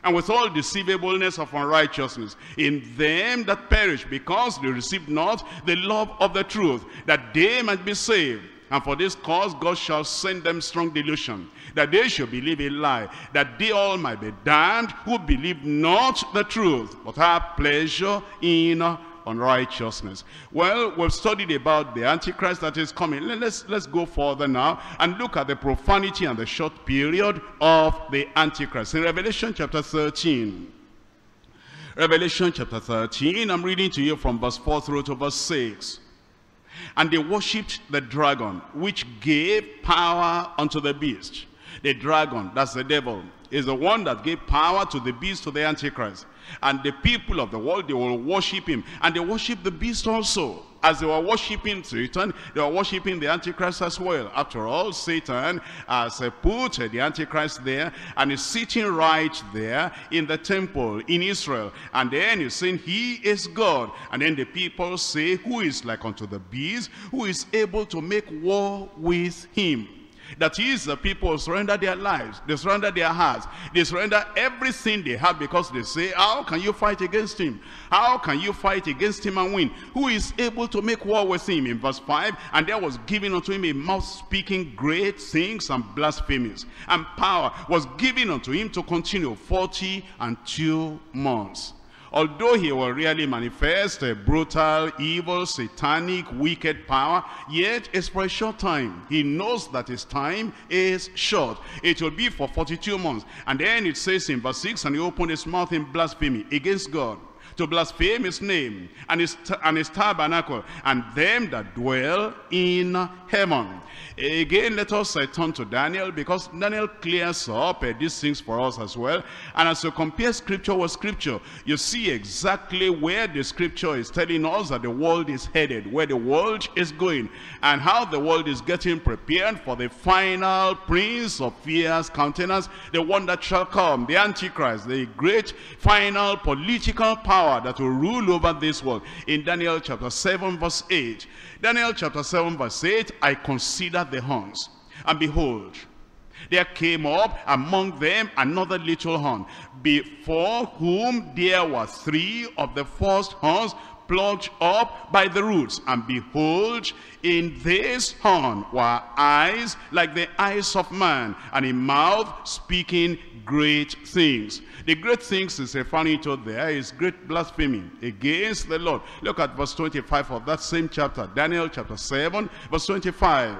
and with all deceivableness of unrighteousness in them that perish because they receive not the love of the truth that they might be saved and for this cause God shall send them strong delusion, that they should believe a lie, that they all might be damned who believe not the truth, but have pleasure in unrighteousness. Well, we've studied about the Antichrist that is coming. Let's, let's go further now and look at the profanity and the short period of the Antichrist. In Revelation chapter 13, Revelation chapter 13, I'm reading to you from verse 4 through to verse 6. And they worshipped the dragon, which gave power unto the beast. The dragon, that's the devil, is the one that gave power to the beast, to the Antichrist. And the people of the world, they will worship him. And they worship the beast also. As they were worshiping Satan, they were worshiping the Antichrist as well. After all, Satan has uh, put uh, the Antichrist there and is sitting right there in the temple in Israel. And then he's saying he is God. And then the people say, who is like unto the beast, who is able to make war with him? That is, the people surrender their lives, they surrender their hearts, they surrender everything they have because they say, how can you fight against him? How can you fight against him and win? Who is able to make war with him? In verse 5, and there was given unto him a mouth speaking great things and blasphemies, and power was given unto him to continue 40 and two months. Although he will really manifest a brutal, evil, satanic, wicked power, yet it's for a short time. He knows that his time is short. It will be for 42 months. And then it says in verse 6, and he opened his mouth in blasphemy against God to blaspheme his name and his, and his tabernacle, and them that dwell in heaven. Again, let us uh, turn to Daniel because Daniel clears up uh, these things for us as well. And as you compare scripture with scripture, you see exactly where the scripture is telling us that the world is headed, where the world is going, and how the world is getting prepared for the final prince of fierce countenance, the one that shall come, the Antichrist, the great final political power that will rule over this world. In Daniel chapter 7 verse 8, Daniel chapter 7 verse 8, I considered the horns, and behold, there came up among them another little horn, before whom there were three of the first horns plucked up by the roots. And behold, in this horn were eyes like the eyes of man, and a mouth speaking great things. The great things is referring to there is great blasphemy against the Lord. Look at verse 25 of that same chapter, Daniel chapter 7, verse 25.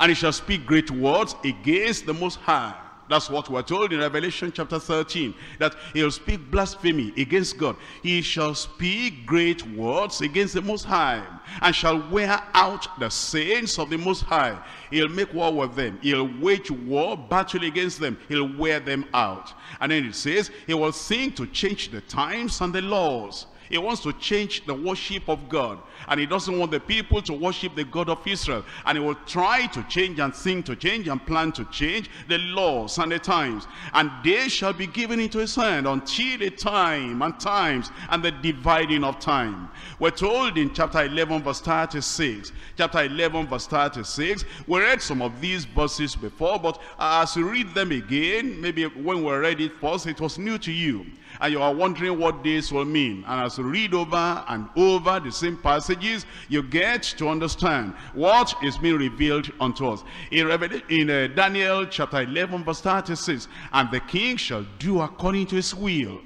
And he shall speak great words against the Most High that's what we're told in Revelation chapter 13, that he'll speak blasphemy against God. He shall speak great words against the Most High, and shall wear out the saints of the Most High. He'll make war with them. He'll wage war, battle against them. He'll wear them out. And then it says, he will think to change the times and the laws. He wants to change the worship of God. And he doesn't want the people to worship the God of Israel. And he will try to change and think to change and plan to change the laws and the times. And they shall be given into his hand until the time and times and the dividing of time. We're told in chapter 11 verse 36. Chapter 11 verse 36. We read some of these verses before. But as we read them again, maybe when we read it first, it was new to you and you are wondering what this will mean. And as you read over and over the same passages, you get to understand what is being revealed unto us. In, in uh, Daniel chapter 11 verse 36, and the king shall do according to his will.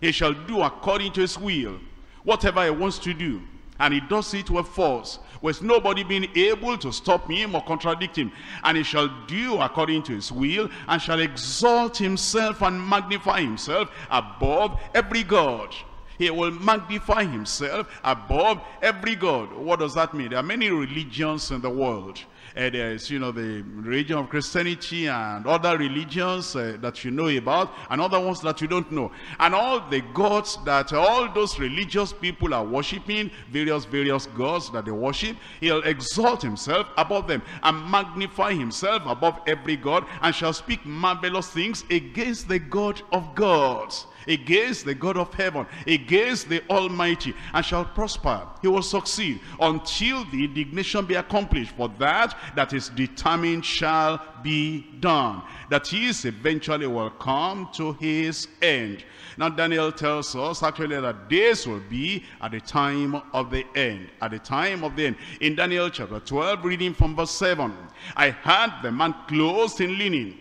He shall do according to his will. Whatever he wants to do. And he does it with force with nobody being able to stop him or contradict him. And he shall do according to his will, and shall exalt himself and magnify himself above every God. He will magnify himself above every God. What does that mean? There are many religions in the world. Uh, there is, you know, the religion of Christianity and other religions uh, that you know about and other ones that you don't know. And all the gods that all those religious people are worshiping, various, various gods that they worship, he'll exalt himself above them and magnify himself above every god and shall speak marvelous things against the God of gods against the God of heaven, against the Almighty, and shall prosper. He will succeed until the indignation be accomplished. For that that is determined shall be done. That is eventually will come to his end. Now Daniel tells us actually that this will be at the time of the end. At the time of the end. In Daniel chapter 12, reading from verse 7. I had the man clothed in linen,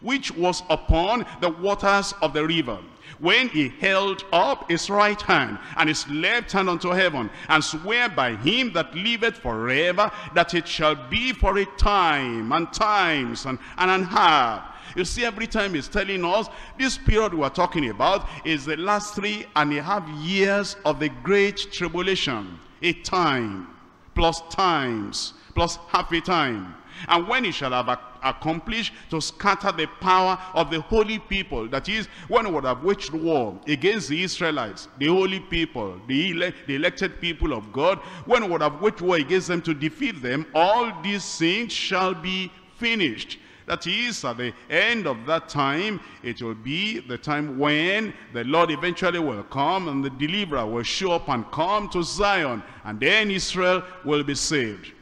which was upon the waters of the river when he held up his right hand and his left hand unto heaven, and swear by him that liveth forever, that it shall be for a time, and times, and, and an half. You see, every time he's telling us, this period we're talking about is the last three and a half years of the great tribulation. A time, plus times, plus half a time. And when he shall have accomplished to scatter the power of the holy people. That is, when he would have waged war against the Israelites, the holy people, the, ele the elected people of God, when he would have waged war against them to defeat them, all these things shall be finished. That is, at the end of that time, it will be the time when the Lord eventually will come and the deliverer will show up and come to Zion. And then Israel will be saved.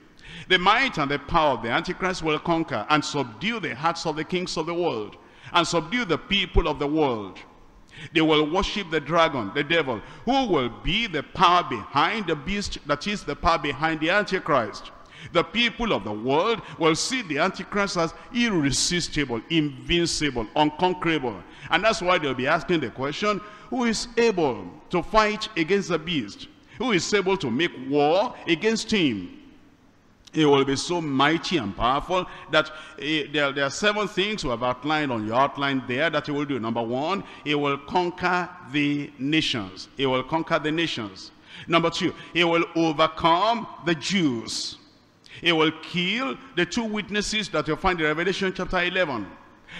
The might and the power of the Antichrist will conquer and subdue the hearts of the kings of the world and subdue the people of the world. They will worship the dragon, the devil, who will be the power behind the beast, that is the power behind the Antichrist. The people of the world will see the Antichrist as irresistible, invincible, unconquerable. And that's why they'll be asking the question, who is able to fight against the beast? Who is able to make war against him? He will be so mighty and powerful that he, there, there, are seven things we have outlined on your outline there that he will do. Number one, he will conquer the nations. He will conquer the nations. Number two, he will overcome the Jews. He will kill the two witnesses that you find in Revelation chapter 11.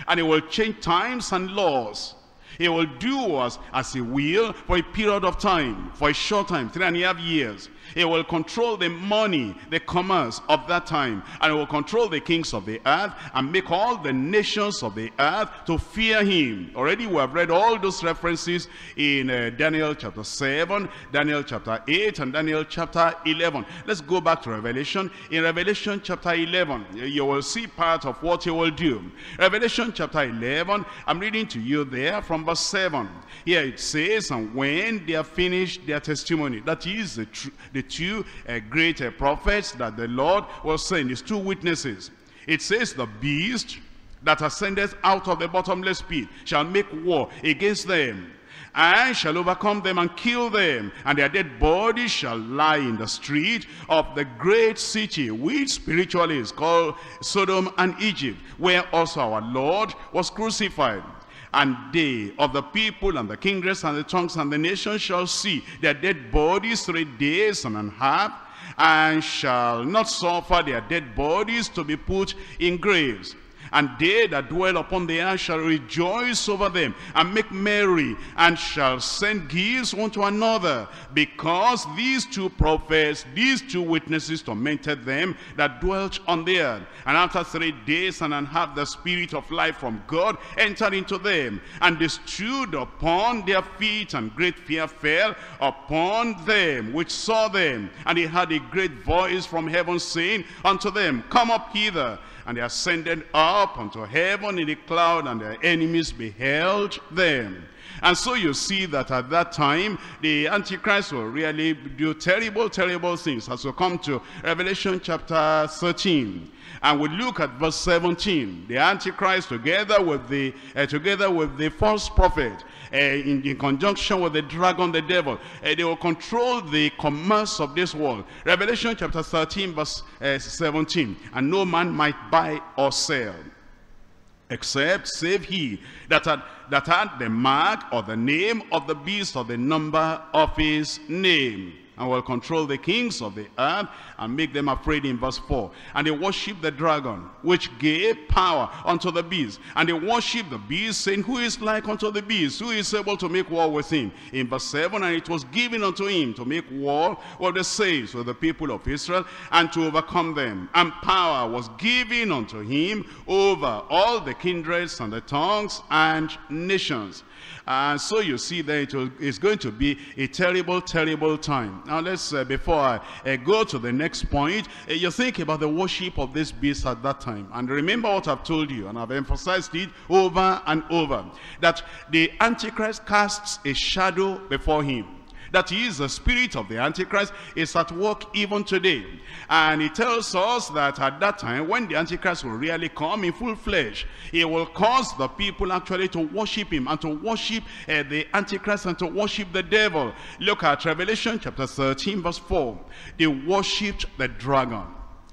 And he will change times and laws. He will do as, as he will for a period of time, for a short time, three and a half years. He will control the money, the commerce of that time. And he will control the kings of the earth and make all the nations of the earth to fear him. Already we have read all those references in uh, Daniel chapter 7, Daniel chapter 8, and Daniel chapter 11. Let's go back to Revelation. In Revelation chapter 11, you will see part of what he will do. Revelation chapter 11, I'm reading to you there from verse 7. Here it says, and when they have finished their testimony, that is the, the two uh, great uh, prophets that the Lord was send, his two witnesses. It says the beast that ascendeth out of the bottomless pit shall make war against them and shall overcome them and kill them, and their dead bodies shall lie in the street of the great city, which spiritually is called Sodom and Egypt, where also our Lord was crucified. And they of the people and the kindreds and the tongues and the nations shall see their dead bodies three days and a half, and shall not suffer their dead bodies to be put in graves and they that dwell upon the earth shall rejoice over them and make merry and shall send gifts one to another because these two prophets these two witnesses tormented them that dwelt on the earth. And after three days and a half the spirit of life from God entered into them and they stood upon their feet and great fear fell upon them which saw them. And he had a great voice from heaven saying unto them come up hither and they ascended up unto heaven in a cloud, and their enemies beheld them. And so you see that at that time, the Antichrist will really do terrible, terrible things. As we come to Revelation chapter 13, and we look at verse 17, the Antichrist together with the, uh, together with the false prophet, in, in, conjunction with the dragon, the devil. Uh, they will control the commerce of this world. Revelation chapter 13 verse uh, 17. And no man might buy or sell except save he that had, that had the mark or the name of the beast or the number of his name and will control the kings of the earth and make them afraid in verse 4. And they worship the dragon, which gave power unto the beast. And they worship the beast, saying, Who is like unto the beast? Who is able to make war with him? In verse 7, and it was given unto him to make war with the saints, with the people of Israel, and to overcome them. And power was given unto him over all the kindreds and the tongues and nations. And so you see that it is going to be a terrible, terrible time. Now let's, uh, before I uh, go to the next point, uh, you think about the worship of this beast at that time. And remember what I've told you, and I've emphasized it over and over, that the Antichrist casts a shadow before him that he is the spirit of the Antichrist is at work even today. And he tells us that at that time, when the Antichrist will really come in full flesh, he will cause the people actually to worship him and to worship uh, the Antichrist and to worship the devil. Look at Revelation chapter 13 verse 4. They worshipped the dragon.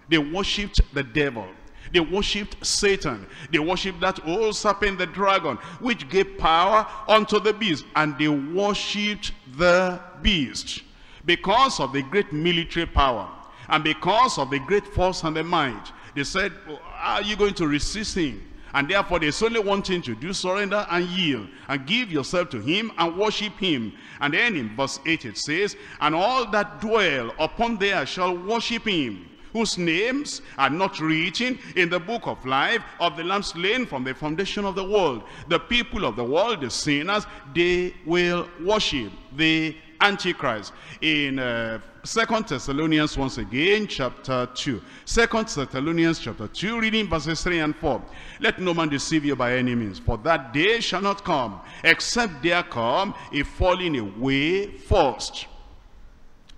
They worshipped the devil. They worshipped Satan. They worshipped that old serpent, the dragon, which gave power unto the beast. And they worshipped the beast because of the great military power and because of the great force and the might. They said, oh, are you going to resist him? And therefore there's only one thing to do, surrender and yield, and give yourself to him and worship him. And then in verse 8 it says, And all that dwell upon there shall worship him, whose names are not written in the book of life of the Lamb slain from the foundation of the world. The people of the world, the sinners, they will worship the Antichrist. In uh, Second Thessalonians once again, chapter 2. Second Thessalonians chapter 2, reading verses 3 and 4. Let no man deceive you by any means, for that day shall not come, except there come a falling away first.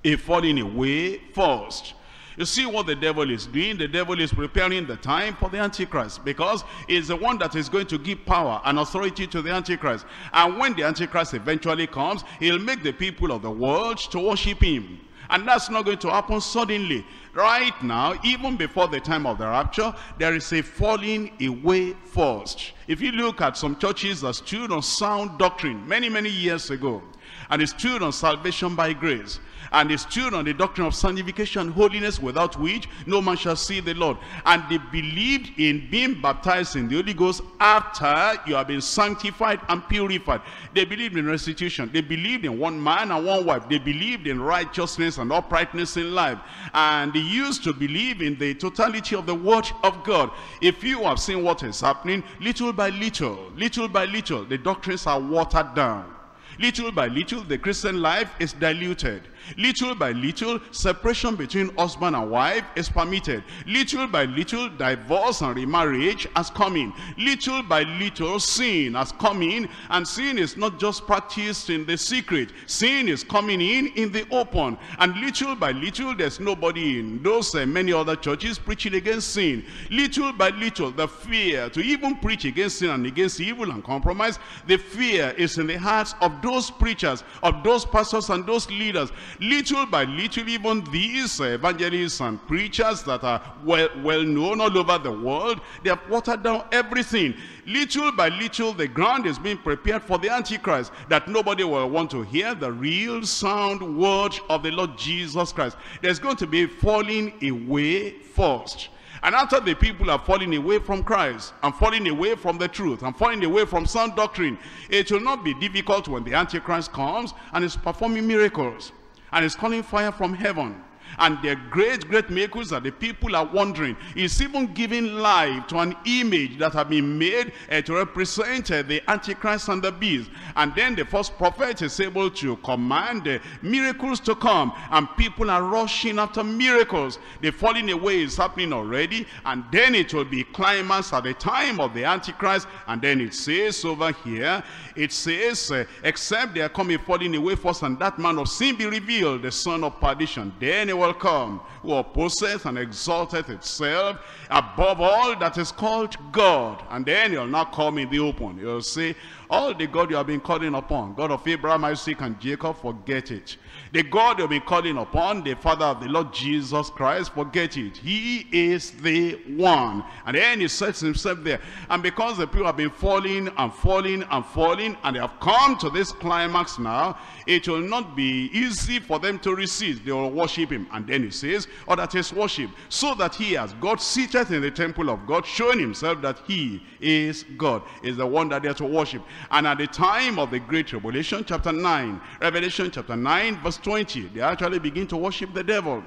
A falling away first. You see what the devil is doing? The devil is preparing the time for the Antichrist because he's the one that is going to give power and authority to the Antichrist. And when the Antichrist eventually comes, he'll make the people of the world to worship him. And that's not going to happen suddenly. Right now, even before the time of the rapture, there is a falling away first. If you look at some churches that stood on sound doctrine many, many years ago, and they stood on salvation by grace, and they stood on the doctrine of sanctification holiness without which no man shall see the Lord. And they believed in being baptized in the Holy Ghost after you have been sanctified and purified. They believed in restitution. They believed in one man and one wife. They believed in righteousness and uprightness in life. And they used to believe in the totality of the word of God. If you have seen what is happening, little by little, little by little, the doctrines are watered down. Little by little, the Christian life is diluted. Little by little, separation between husband and wife is permitted. Little by little, divorce and remarriage has come in. Little by little, sin has come in. And sin is not just practiced in the secret. Sin is coming in in the open. And little by little, there's nobody in those uh, many other churches preaching against sin. Little by little, the fear to even preach against sin and against evil and compromise, the fear is in the hearts of those preachers, of those pastors and those leaders. Little by little, even these uh, evangelists and preachers that are well, well known all over the world, they have watered down everything. Little by little, the ground is being prepared for the Antichrist, that nobody will want to hear the real sound word of the Lord Jesus Christ. There's going to be falling away first. And after the people are falling away from Christ and falling away from the truth and falling away from sound doctrine, it will not be difficult when the Antichrist comes and is performing miracles and is calling fire from heaven and the great, great miracles that the people are wondering. is even giving life to an image that have been made uh, to represent uh, the Antichrist and the beast. And then the first prophet is able to command uh, miracles to come. And people are rushing after miracles. The falling away is happening already. And then it will be climax at the time of the Antichrist. And then it says over here, it says, uh, except they are coming falling away first, and that man of sin be revealed, the son of perdition. Then it will come, who opposeth and exalteth itself above all that is called God. And then he'll not come in the open. He'll say, all the God you have been calling upon, God of Abraham, Isaac, and Jacob, forget it. The God you've calling upon, the Father of the Lord Jesus Christ, forget it. He is the one. And then he sets himself there. And because the people have been falling and falling and falling, and they have come to this climax now, it will not be easy for them to resist. They will worship him. And then he says, or oh, that is worship, so that he has God seated in the temple of God, showing himself that he is God, is the one that they are to worship. And at the time of the Great Tribulation, chapter 9, Revelation chapter 9, verse 20, they actually begin to worship the devil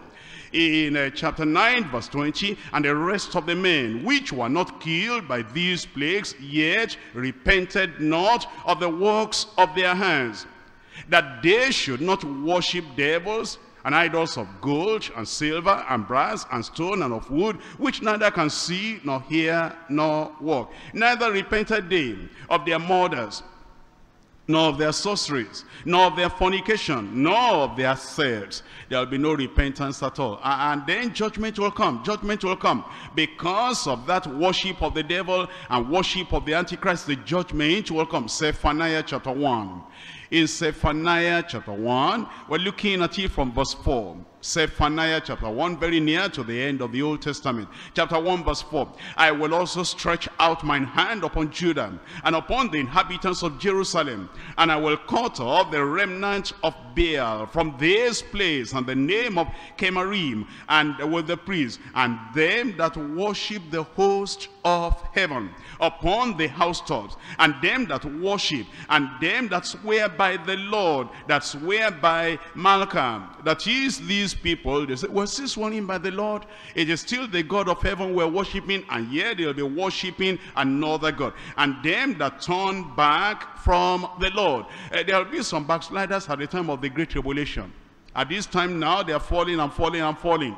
in uh, chapter 9 verse 20 and the rest of the men which were not killed by these plagues yet repented not of the works of their hands that they should not worship devils and idols of gold and silver and brass and stone and of wood, which neither can see nor hear nor walk. Neither repented they of their murders, nor of their sorceries, nor of their fornication, nor of their thefts. There will be no repentance at all. And then judgment will come. Judgment will come. Because of that worship of the devil and worship of the Antichrist, the judgment will come. Zephaniah chapter 1 in Zephaniah chapter 1. We're looking at it from verse 4. Zephaniah chapter 1, very near to the end of the Old Testament. Chapter 1 verse 4. I will also stretch out mine hand upon Judah and upon the inhabitants of Jerusalem, and I will cut off the remnant of Baal from this place, and the name of Chemarim, and with the priests, and them that worship the host of heaven upon the housetops, and them that worship, and them that swear by the Lord, that swear by Malcham, that is these people, they say, was this one in by the Lord? It is still the God of heaven we're worshiping, and yet they'll be worshiping another God. And them that turn back from the Lord. Uh, there'll be some backsliders at the time of the Great Tribulation. At this time now, they are falling and falling and falling.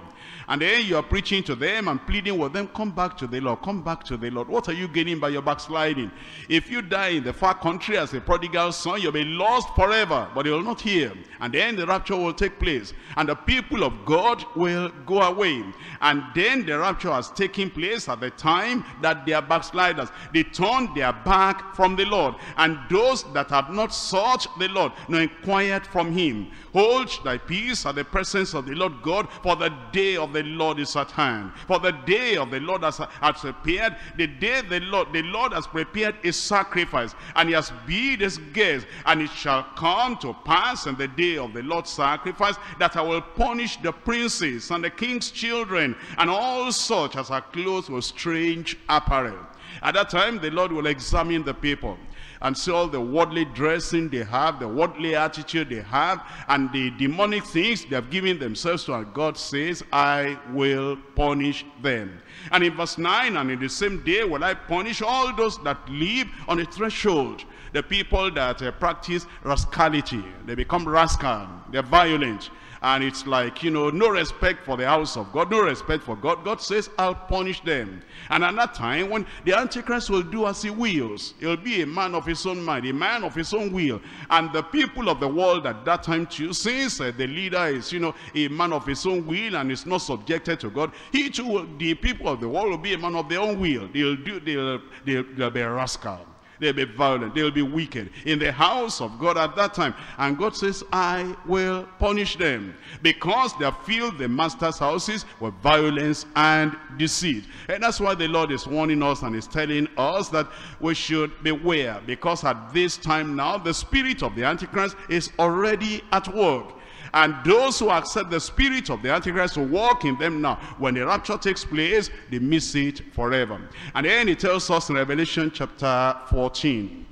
And then you are preaching to them and pleading with them, come back to the Lord, come back to the Lord. What are you gaining by your backsliding? If you die in the far country as a prodigal son, you'll be lost forever, but you'll not hear. And then the rapture will take place. And the people of God will go away. And then the rapture has taken place at the time that they are backsliders. They turn their back from the Lord. And those that have not sought the Lord, nor inquired from him, hold thy peace at the presence of the Lord God, for the day of the Lord is at hand. For the day of the Lord has, has appeared. The day the Lord, the Lord has prepared a sacrifice, and he has bid his guest, and it shall come to pass in the day of the Lord's sacrifice that I will punish the princes and the king's children and all such as are clothed with strange apparel. At that time, the Lord will examine the people and see all the worldly dressing they have, the worldly attitude they have, and the demonic things they have given themselves to. And God says, I will punish them. And in verse 9, and in the same day will I punish all those that live on the threshold. The people that uh, practice rascality. They become rascal. They're violent and it's like, you know, no respect for the house of God, no respect for God. God says, I'll punish them. And at that time, when the Antichrist will do as he wills, he'll be a man of his own mind, a man of his own will. And the people of the world at that time too, since uh, the leader is, you know, a man of his own will and is not subjected to God, he too, will, the people of the world will be a man of their own will. They'll do, they'll, they'll, they'll be a rascal. They'll be violent. They'll be wicked in the house of God at that time. And God says, I will punish them because they filled the master's houses with violence and deceit. And that's why the Lord is warning us and is telling us that we should beware because at this time now, the spirit of the Antichrist is already at work. And those who accept the spirit of the Antichrist will walk in them now. When the rapture takes place, they miss it forever. And then he tells us in Revelation chapter 14.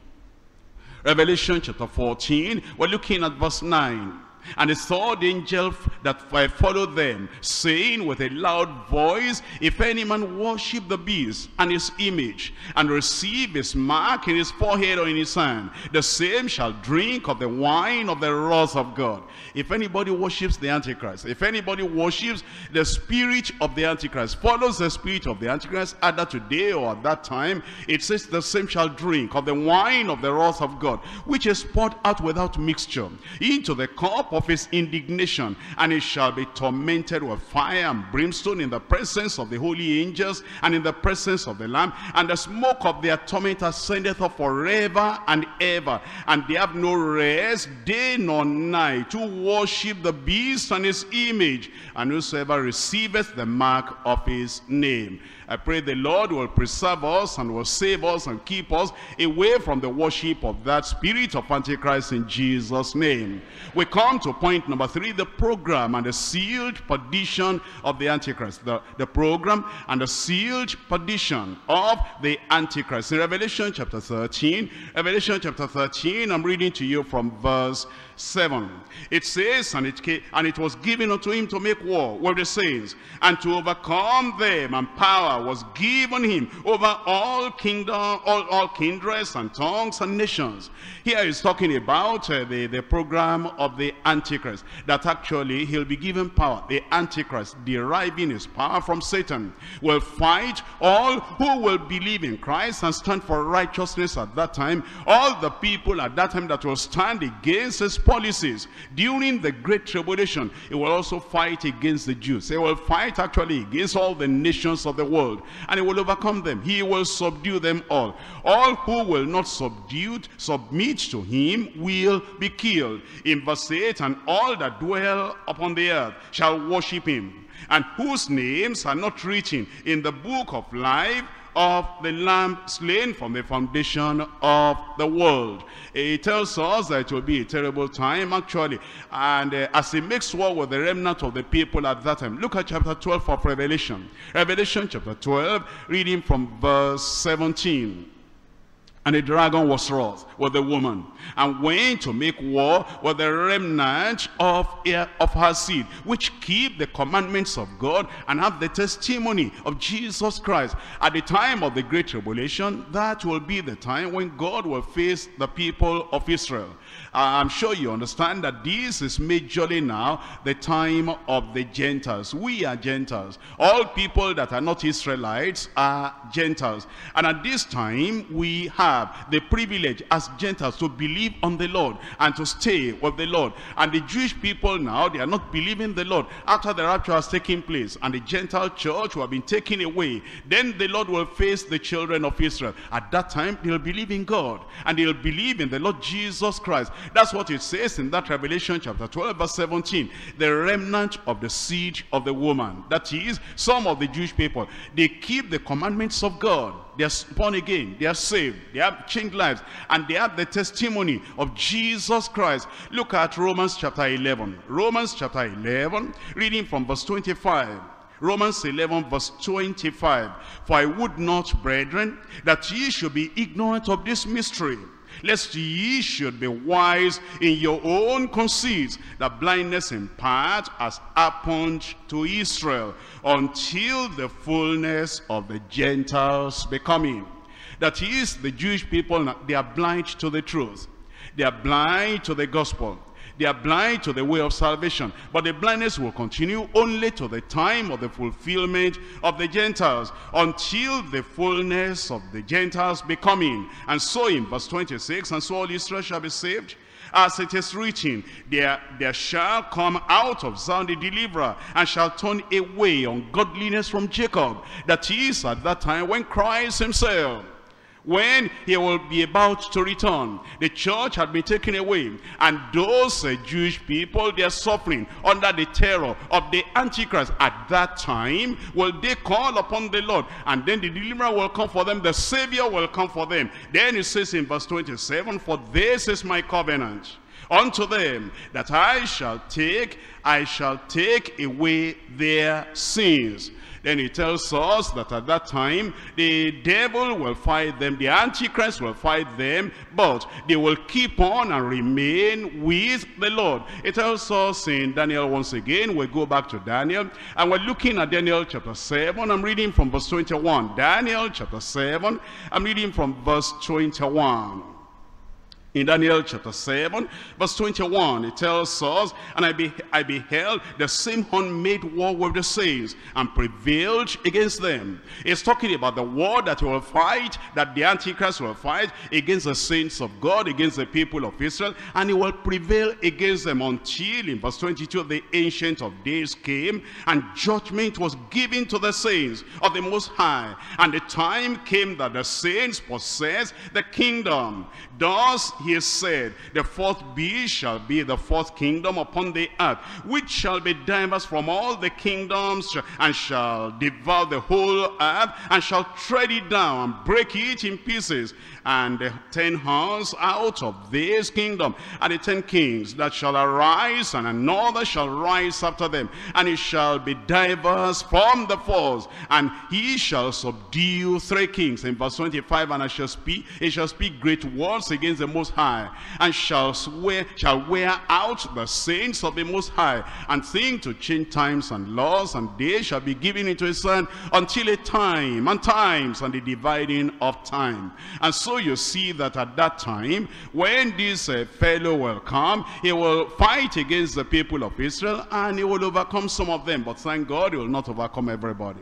Revelation chapter 14, we're looking at verse 9. And the third angel that followed them, saying with a loud voice, If any man worship the beast and his image, and receive his mark in his forehead or in his hand, the same shall drink of the wine of the wrath of God. If anybody worships the Antichrist, if anybody worships the spirit of the Antichrist, follows the spirit of the Antichrist, either today or at that time, it says the same shall drink of the wine of the wrath of God, which is poured out without mixture, into the cup of his indignation, and he shall be tormented with fire and brimstone in the presence of the holy angels, and in the presence of the Lamb, and the smoke of their torment ascendeth up forever and ever, and they have no rest day nor night, to worship the beast and his image, and whosoever receiveth the mark of his name. I pray the Lord will preserve us and will save us and keep us away from the worship of that spirit of Antichrist in Jesus' name. We come to point number three, the program and the sealed perdition of the Antichrist. The, the program and the sealed perdition of the Antichrist. In Revelation chapter 13, Revelation chapter 13, I'm reading to you from verse 7. It says, and it, came, and it was given unto him to make war with the saints, and to overcome them, and power was given him over all kingdom, all, all kindreds and tongues and nations. Here he's talking about uh, the, the program of the Antichrist, that actually he'll be given power. The Antichrist, deriving his power from Satan, will fight all who will believe in Christ and stand for righteousness at that time. All the people at that time that will stand against his policies during the great tribulation. He will also fight against the Jews. He will fight actually against all the nations of the world. And he will overcome them. He will subdue them all. All who will not subdue, submit to him will be killed. In verse 8, and all that dwell upon the earth shall worship him. And whose names are not written in the book of life of the lamb slain from the foundation of the world. It tells us that it will be a terrible time actually. And uh, as he makes war with the remnant of the people at that time. Look at chapter 12 of Revelation. Revelation chapter 12, reading from verse 17. And the dragon was wroth with the woman and went to make war with the remnant of of her seed, which keep the commandments of God and have the testimony of Jesus Christ. At the time of the great tribulation, that will be the time when God will face the people of Israel. I'm sure you understand that this is majorly now the time of the Gentiles. We are Gentiles. All people that are not Israelites are Gentiles. And at this time, we have the privilege as Gentiles to believe on the Lord and to stay with the Lord. And the Jewish people now, they are not believing the Lord after the rapture has taken place and the Gentile church will have been taken away. Then the Lord will face the children of Israel. At that time, they'll believe in God and they'll believe in the Lord Jesus Christ. That's what it says in that Revelation chapter 12 verse 17. The remnant of the seed of the woman. That is, some of the Jewish people, they keep the commandments of God. They are born again. They are saved. They have changed lives. And they have the testimony of Jesus Christ. Look at Romans chapter 11. Romans chapter 11, reading from verse 25. Romans 11 verse 25. For I would not, brethren, that ye should be ignorant of this mystery, lest ye should be wise in your own conceits, that blindness in part has happened to Israel, until the fullness of the Gentiles be coming. That is, the Jewish people, they are blind to the truth. They are blind to the gospel. They are blind to the way of salvation. But the blindness will continue only to the time of the fulfillment of the Gentiles until the fullness of the Gentiles be coming. And so in verse 26, and so all Israel shall be saved. As it is written, there, there shall come out of Zion the deliverer, and shall turn away ungodliness from Jacob. That is at that time when Christ himself when he will be about to return. The church had been taken away. And those uh, Jewish people, they are suffering under the terror of the Antichrist. At that time, will they call upon the Lord. And then the deliverer will come for them. The Savior will come for them. Then it says in verse 27, For this is my covenant unto them that I shall take, I shall take away their sins. Then he tells us that at that time, the devil will fight them, the Antichrist will fight them, but they will keep on and remain with the Lord. It tells us in Daniel once again, we go back to Daniel, and we're looking at Daniel chapter 7. I'm reading from verse 21. Daniel chapter 7, I'm reading from verse 21 in Daniel chapter 7, verse 21, it tells us, And I, be, I beheld the same horn made war with the saints, and prevailed against them. It's talking about the war that will fight, that the Antichrist will fight against the saints of God, against the people of Israel, and he will prevail against them until, in verse 22, the Ancient of Days came, and judgment was given to the saints of the Most High. And the time came that the saints possessed the kingdom. Thus he said, the fourth beast shall be the fourth kingdom upon the earth, which shall be diverse from all the kingdoms, and shall devour the whole earth, and shall tread it down, and break it in pieces and the ten horns out of this kingdom, and the ten kings that shall arise, and another shall rise after them, and it shall be diverse from the first, and he shall subdue three kings. In verse 25, and I shall speak, he shall speak great words against the Most High, and shall swear, shall wear out the saints of the Most High, and think to change times and laws, and they shall be given into his hand until a time and times and the dividing of time. And so you see that at that time, when this uh, fellow will come, he will fight against the people of Israel and he will overcome some of them. But thank God, he will not overcome everybody.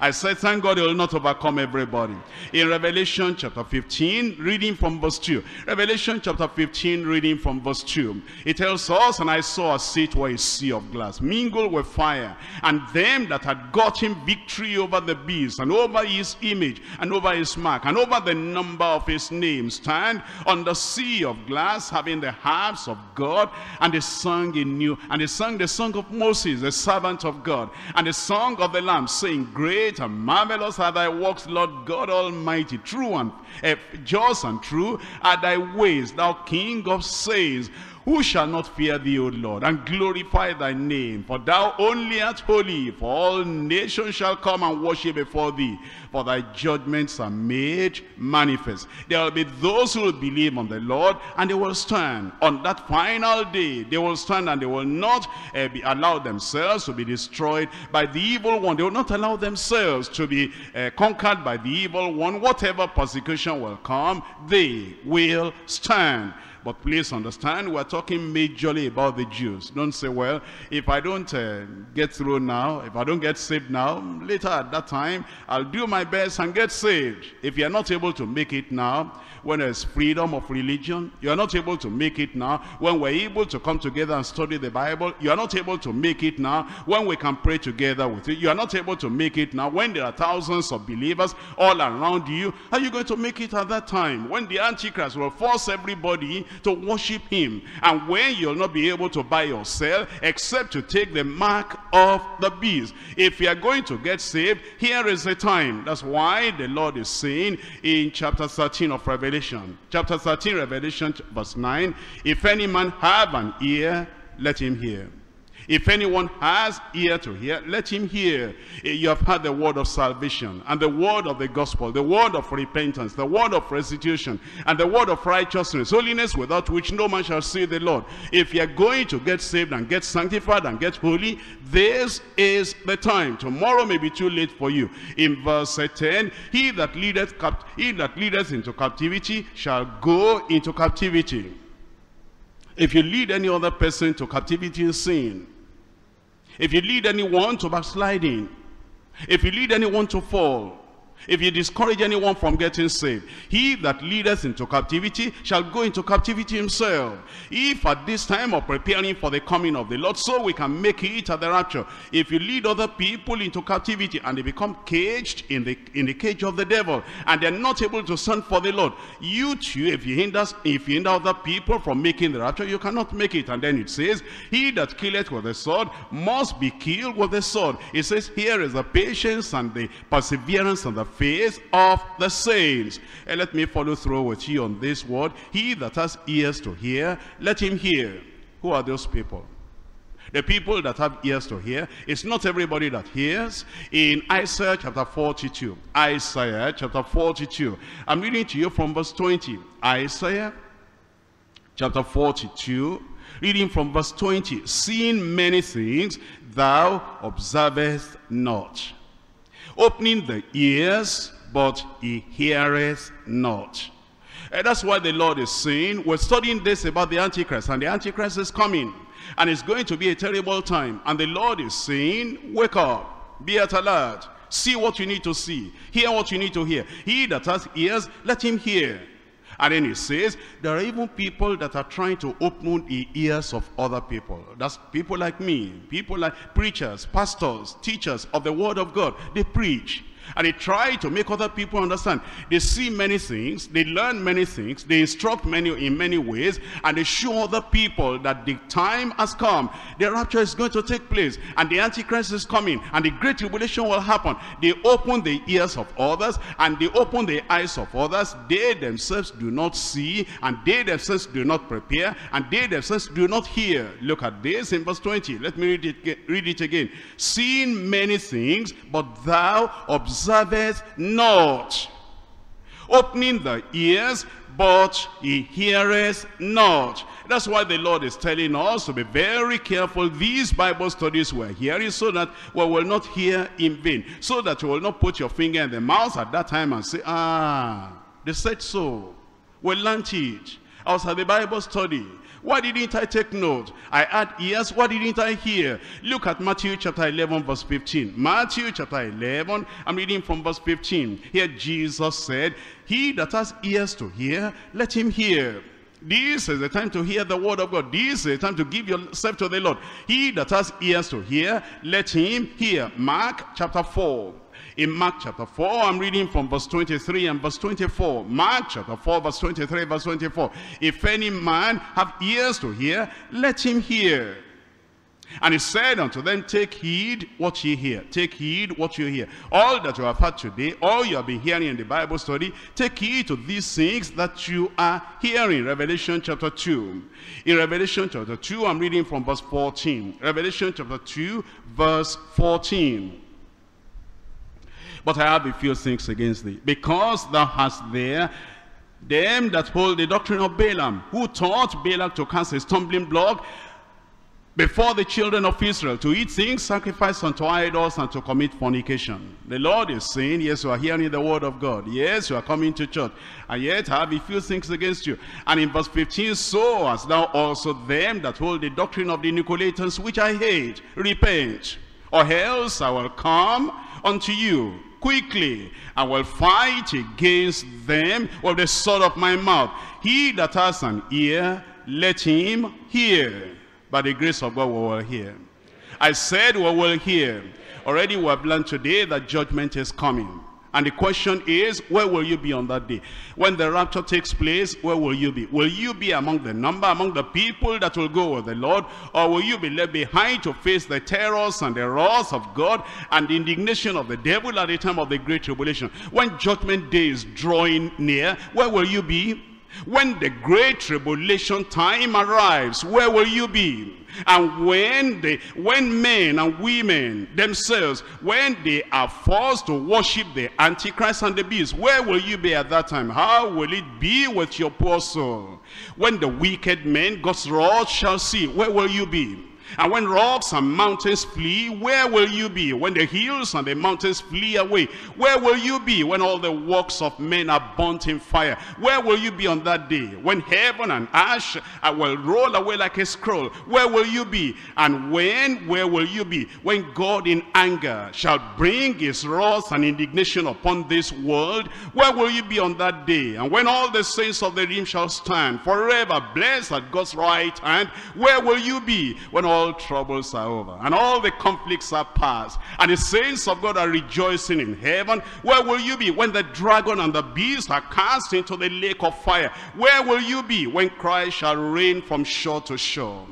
I said, thank God he will not overcome everybody. In Revelation chapter 15, reading from verse 2. Revelation chapter 15, reading from verse 2. It tells us, and I saw a seat where a sea of glass, mingled with fire, and them that had gotten victory over the beast, and over his image, and over his mark, and over the number of his name, stand on the sea of glass, having the harps of God, and they sang a new, and they sang the song of Moses, the servant of God, and the song of the Lamb, saying, Great great and marvelous are thy works, Lord God Almighty. True and uh, just and true are thy ways, thou King of saints. Who shall not fear thee, O Lord, and glorify thy name? For thou only art holy, for all nations shall come and worship before thee. For thy judgments are made manifest. There will be those who will believe on the Lord, and they will stand. On that final day, they will stand and they will not uh, be allow themselves to be destroyed by the evil one. They will not allow themselves to be uh, conquered by the evil one. Whatever persecution will come, they will stand. But please understand, we're talking majorly about the Jews. Don't say, well, if I don't uh, get through now, if I don't get saved now, later at that time, I'll do my best and get saved. If you're not able to make it now, when there's freedom of religion. You are not able to make it now. When we're able to come together and study the Bible, you are not able to make it now. When we can pray together with you, you are not able to make it now. When there are thousands of believers all around you, are you going to make it at that time? When the Antichrist will force everybody to worship him. And when you'll not be able to buy or sell, except to take the mark of the beast. If you are going to get saved, here is the time. That's why the Lord is saying in chapter 13 of Revelation. Chapter 13, Revelation, verse 9. If any man have an ear, let him hear. If anyone has ear to hear, let him hear. Eh, you have heard the word of salvation and the word of the gospel, the word of repentance, the word of restitution, and the word of righteousness, holiness without which no man shall see the Lord. If you're going to get saved and get sanctified and get holy, this is the time. Tomorrow may be too late for you. In verse 10, he that leadeth, he that leadeth into captivity shall go into captivity. If you lead any other person to captivity in sin, if you lead anyone to backsliding, if you lead anyone to fall, if you discourage anyone from getting saved, he that leadeth into captivity shall go into captivity himself. If at this time of preparing for the coming of the Lord, so we can make it at the rapture. If you lead other people into captivity and they become caged in the in the cage of the devil, and they're not able to stand for the Lord, you too, if you hinder if you hinder other people from making the rapture, you cannot make it. And then it says, He that killeth with the sword must be killed with the sword. It says, Here is the patience and the perseverance and the face of the saints. And let me follow through with you on this word. He that has ears to hear, let him hear. Who are those people? The people that have ears to hear, it's not everybody that hears. In Isaiah chapter 42, Isaiah chapter 42, I'm reading to you from verse 20. Isaiah chapter 42, reading from verse 20. Seeing many things, thou observest not opening the ears, but he heareth not. And that's why the Lord is saying, we're studying this about the Antichrist, and the Antichrist is coming. And it's going to be a terrible time. And the Lord is saying, wake up, be at alert, see what you need to see, hear what you need to hear. He that has ears, let him hear. And then he says, there are even people that are trying to open the ears of other people. That's people like me, people like preachers, pastors, teachers of the word of God. They preach. And they try to make other people understand. They see many things, they learn many things, they instruct many in many ways, and they show other people that the time has come. The rapture is going to take place, and the Antichrist is coming, and the great tribulation will happen. They open the ears of others, and they open the eyes of others. They themselves do not see, and they themselves do not prepare, and they themselves do not hear. Look at this in verse 20. Let me read it, read it again. Seeing many things, but thou observe observeth not. Opening the ears, but he heareth not. That's why the Lord is telling us to be very careful. These Bible studies we're hearing so that we will not hear in vain. So that you will not put your finger in the mouth at that time and say, ah, they said so. We learned it. I was at the Bible study. Why didn't I take note? I had ears. Why didn't I hear? Look at Matthew chapter 11 verse 15. Matthew chapter 11, I'm reading from verse 15. Here Jesus said, He that has ears to hear, let him hear. This is the time to hear the word of God. This is the time to give yourself to the Lord. He that has ears to hear, let him hear. Mark chapter 4. In Mark chapter 4, I'm reading from verse 23 and verse 24. Mark chapter 4, verse 23, verse 24. If any man have ears to hear, let him hear. And he said unto them, Take heed what ye hear. Take heed what you hear. All that you have heard today, all you have been hearing in the Bible study, take heed to these things that you are hearing. Revelation chapter 2. In Revelation chapter 2, I'm reading from verse 14. Revelation chapter 2, verse 14. But I have a few things against thee, because thou hast there them that hold the doctrine of Balaam, who taught Balak to cast a stumbling block before the children of Israel to eat things sacrificed unto idols and to commit fornication. The Lord is saying, yes, you are hearing the word of God. Yes, you are coming to church. And yet I have a few things against you. And in verse 15, so as thou also them that hold the doctrine of the Nicolaitans, which I hate, repent. Or else I will come unto you quickly and will fight against them with the sword of my mouth. He that has an ear, let him hear by the grace of God we will hear. I said we will hear. Already we have learned today that judgment is coming. And the question is, where will you be on that day? When the rapture takes place, where will you be? Will you be among the number, among the people that will go with the Lord? Or will you be left behind to face the terrors and the wrath of God and the indignation of the devil at the time of the great tribulation? When judgment day is drawing near, where will you be? When the great tribulation time arrives, where will you be? And when the when men and women themselves, when they are forced to worship the Antichrist and the beast, where will you be at that time? How will it be with your poor soul? When the wicked men, God's wrath shall see, where will you be? And when rocks and mountains flee, where will you be? When the hills and the mountains flee away, where will you be? When all the works of men are burnt in fire, where will you be on that day? When heaven and ash I will roll away like a scroll, where will you be? And when, where will you be? When God in anger shall bring his wrath and indignation upon this world, where will you be on that day? And when all the saints of the redeemed shall stand forever blessed at God's right hand, where will you be? When all all troubles are over and all the conflicts are past and the saints of God are rejoicing in heaven where will you be when the dragon and the beast are cast into the lake of fire? Where will you be when Christ shall reign from shore to shore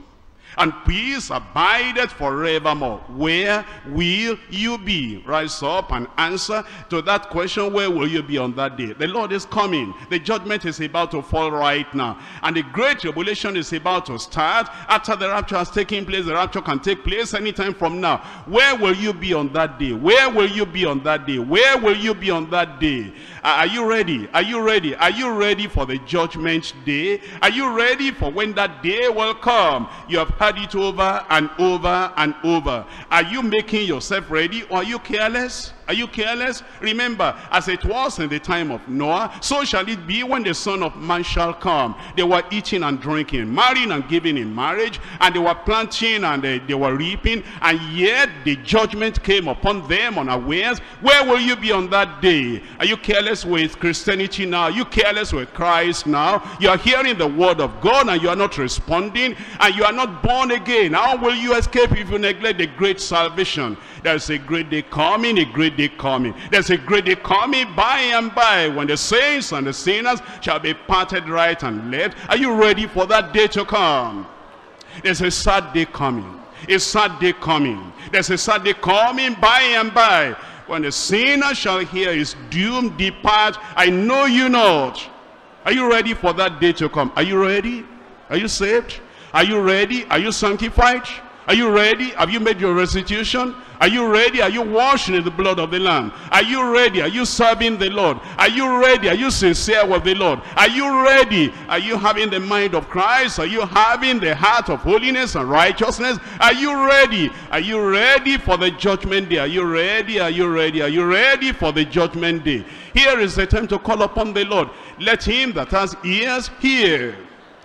and peace abideth forevermore. Where will you be? Rise up and answer to that question, where will you be on that day? The Lord is coming. The judgment is about to fall right now. And the great tribulation is about to start. After the rapture has taken place, the rapture can take place anytime from now. Where will you be on that day? Where will you be on that day? Where will you be on that day? Are you ready? Are you ready? Are you ready for the judgment day? Are you ready for when that day will come? You have heard it over and over and over. Are you making yourself ready or are you careless? Are you careless? Remember, as it was in the time of Noah, so shall it be when the Son of Man shall come. They were eating and drinking, marrying and giving in marriage, and they were planting and they, they were reaping, and yet the judgment came upon them unawares. Where will you be on that day? Are you careless with Christianity now? Are you careless with Christ now? You are hearing the word of God and you are not responding, and you are not born again. How will you escape if you neglect the great salvation? There's a great day coming, a great day coming. There's a great day coming by and by when the saints and the sinners shall be parted right and left. Are you ready for that day to come? There's a sad day coming. A sad day coming. There's a sad day coming by and by. When the sinner shall hear his doom depart, I know you not. Are you ready for that day to come? Are you ready? Are you saved? Are you ready? Are you sanctified? Are you ready? Have you made your restitution? Are you ready? Are you washing in the blood of the Lamb? Are you ready? Are you serving the Lord? Are you ready? Are you sincere with the Lord? Are you ready? Are you having the mind of Christ? Are you having the heart of holiness and righteousness? Are you ready? Are you ready for the judgment day? Are you ready? Are you ready? Are you ready for the judgment day? Here is the time to call upon the Lord. Let him that has ears hear.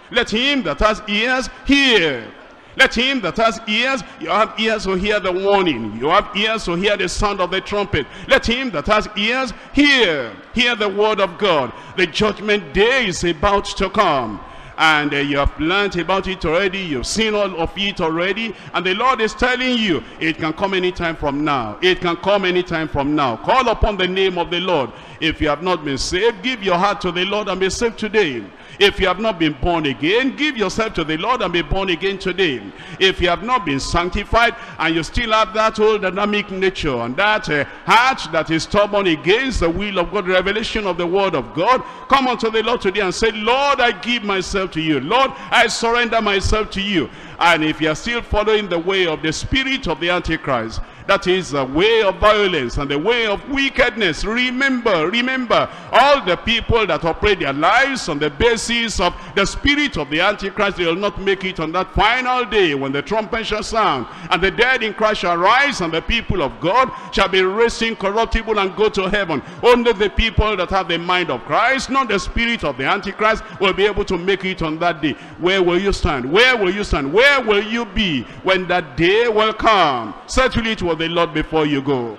Let him that has ears hear. Let him that has ears, you have ears to hear the warning. You have ears to hear the sound of the trumpet. Let him that has ears hear. Hear the word of God. The judgment day is about to come and uh, you have learned about it already you've seen all of it already and the lord is telling you it can come anytime from now it can come anytime from now call upon the name of the lord if you have not been saved give your heart to the lord and be saved today If you have not been born again, give yourself to the Lord and be born again today. If you have not been sanctified and you still have that old Adamic nature and that uh, heart that is stubborn against the will of God, revelation of the word of God, come unto the Lord today and say, Lord, I give myself to you. Lord, I surrender myself to you. And if you are still following the way of the spirit of the Antichrist, that is the way of violence and the way of wickedness. Remember, remember, all the people that operate their lives on the basis of the spirit of the Antichrist, they will not make it on that final day when the trumpet shall sound. And the dead in Christ shall rise, and the people of God shall be raised incorruptible and go to heaven. Only the people that have the mind of Christ, not the spirit of the Antichrist, will be able to make it on that day. Where will you stand? Where will you stand? Where will you be when that day will come? Certainly it will the Lord before you go.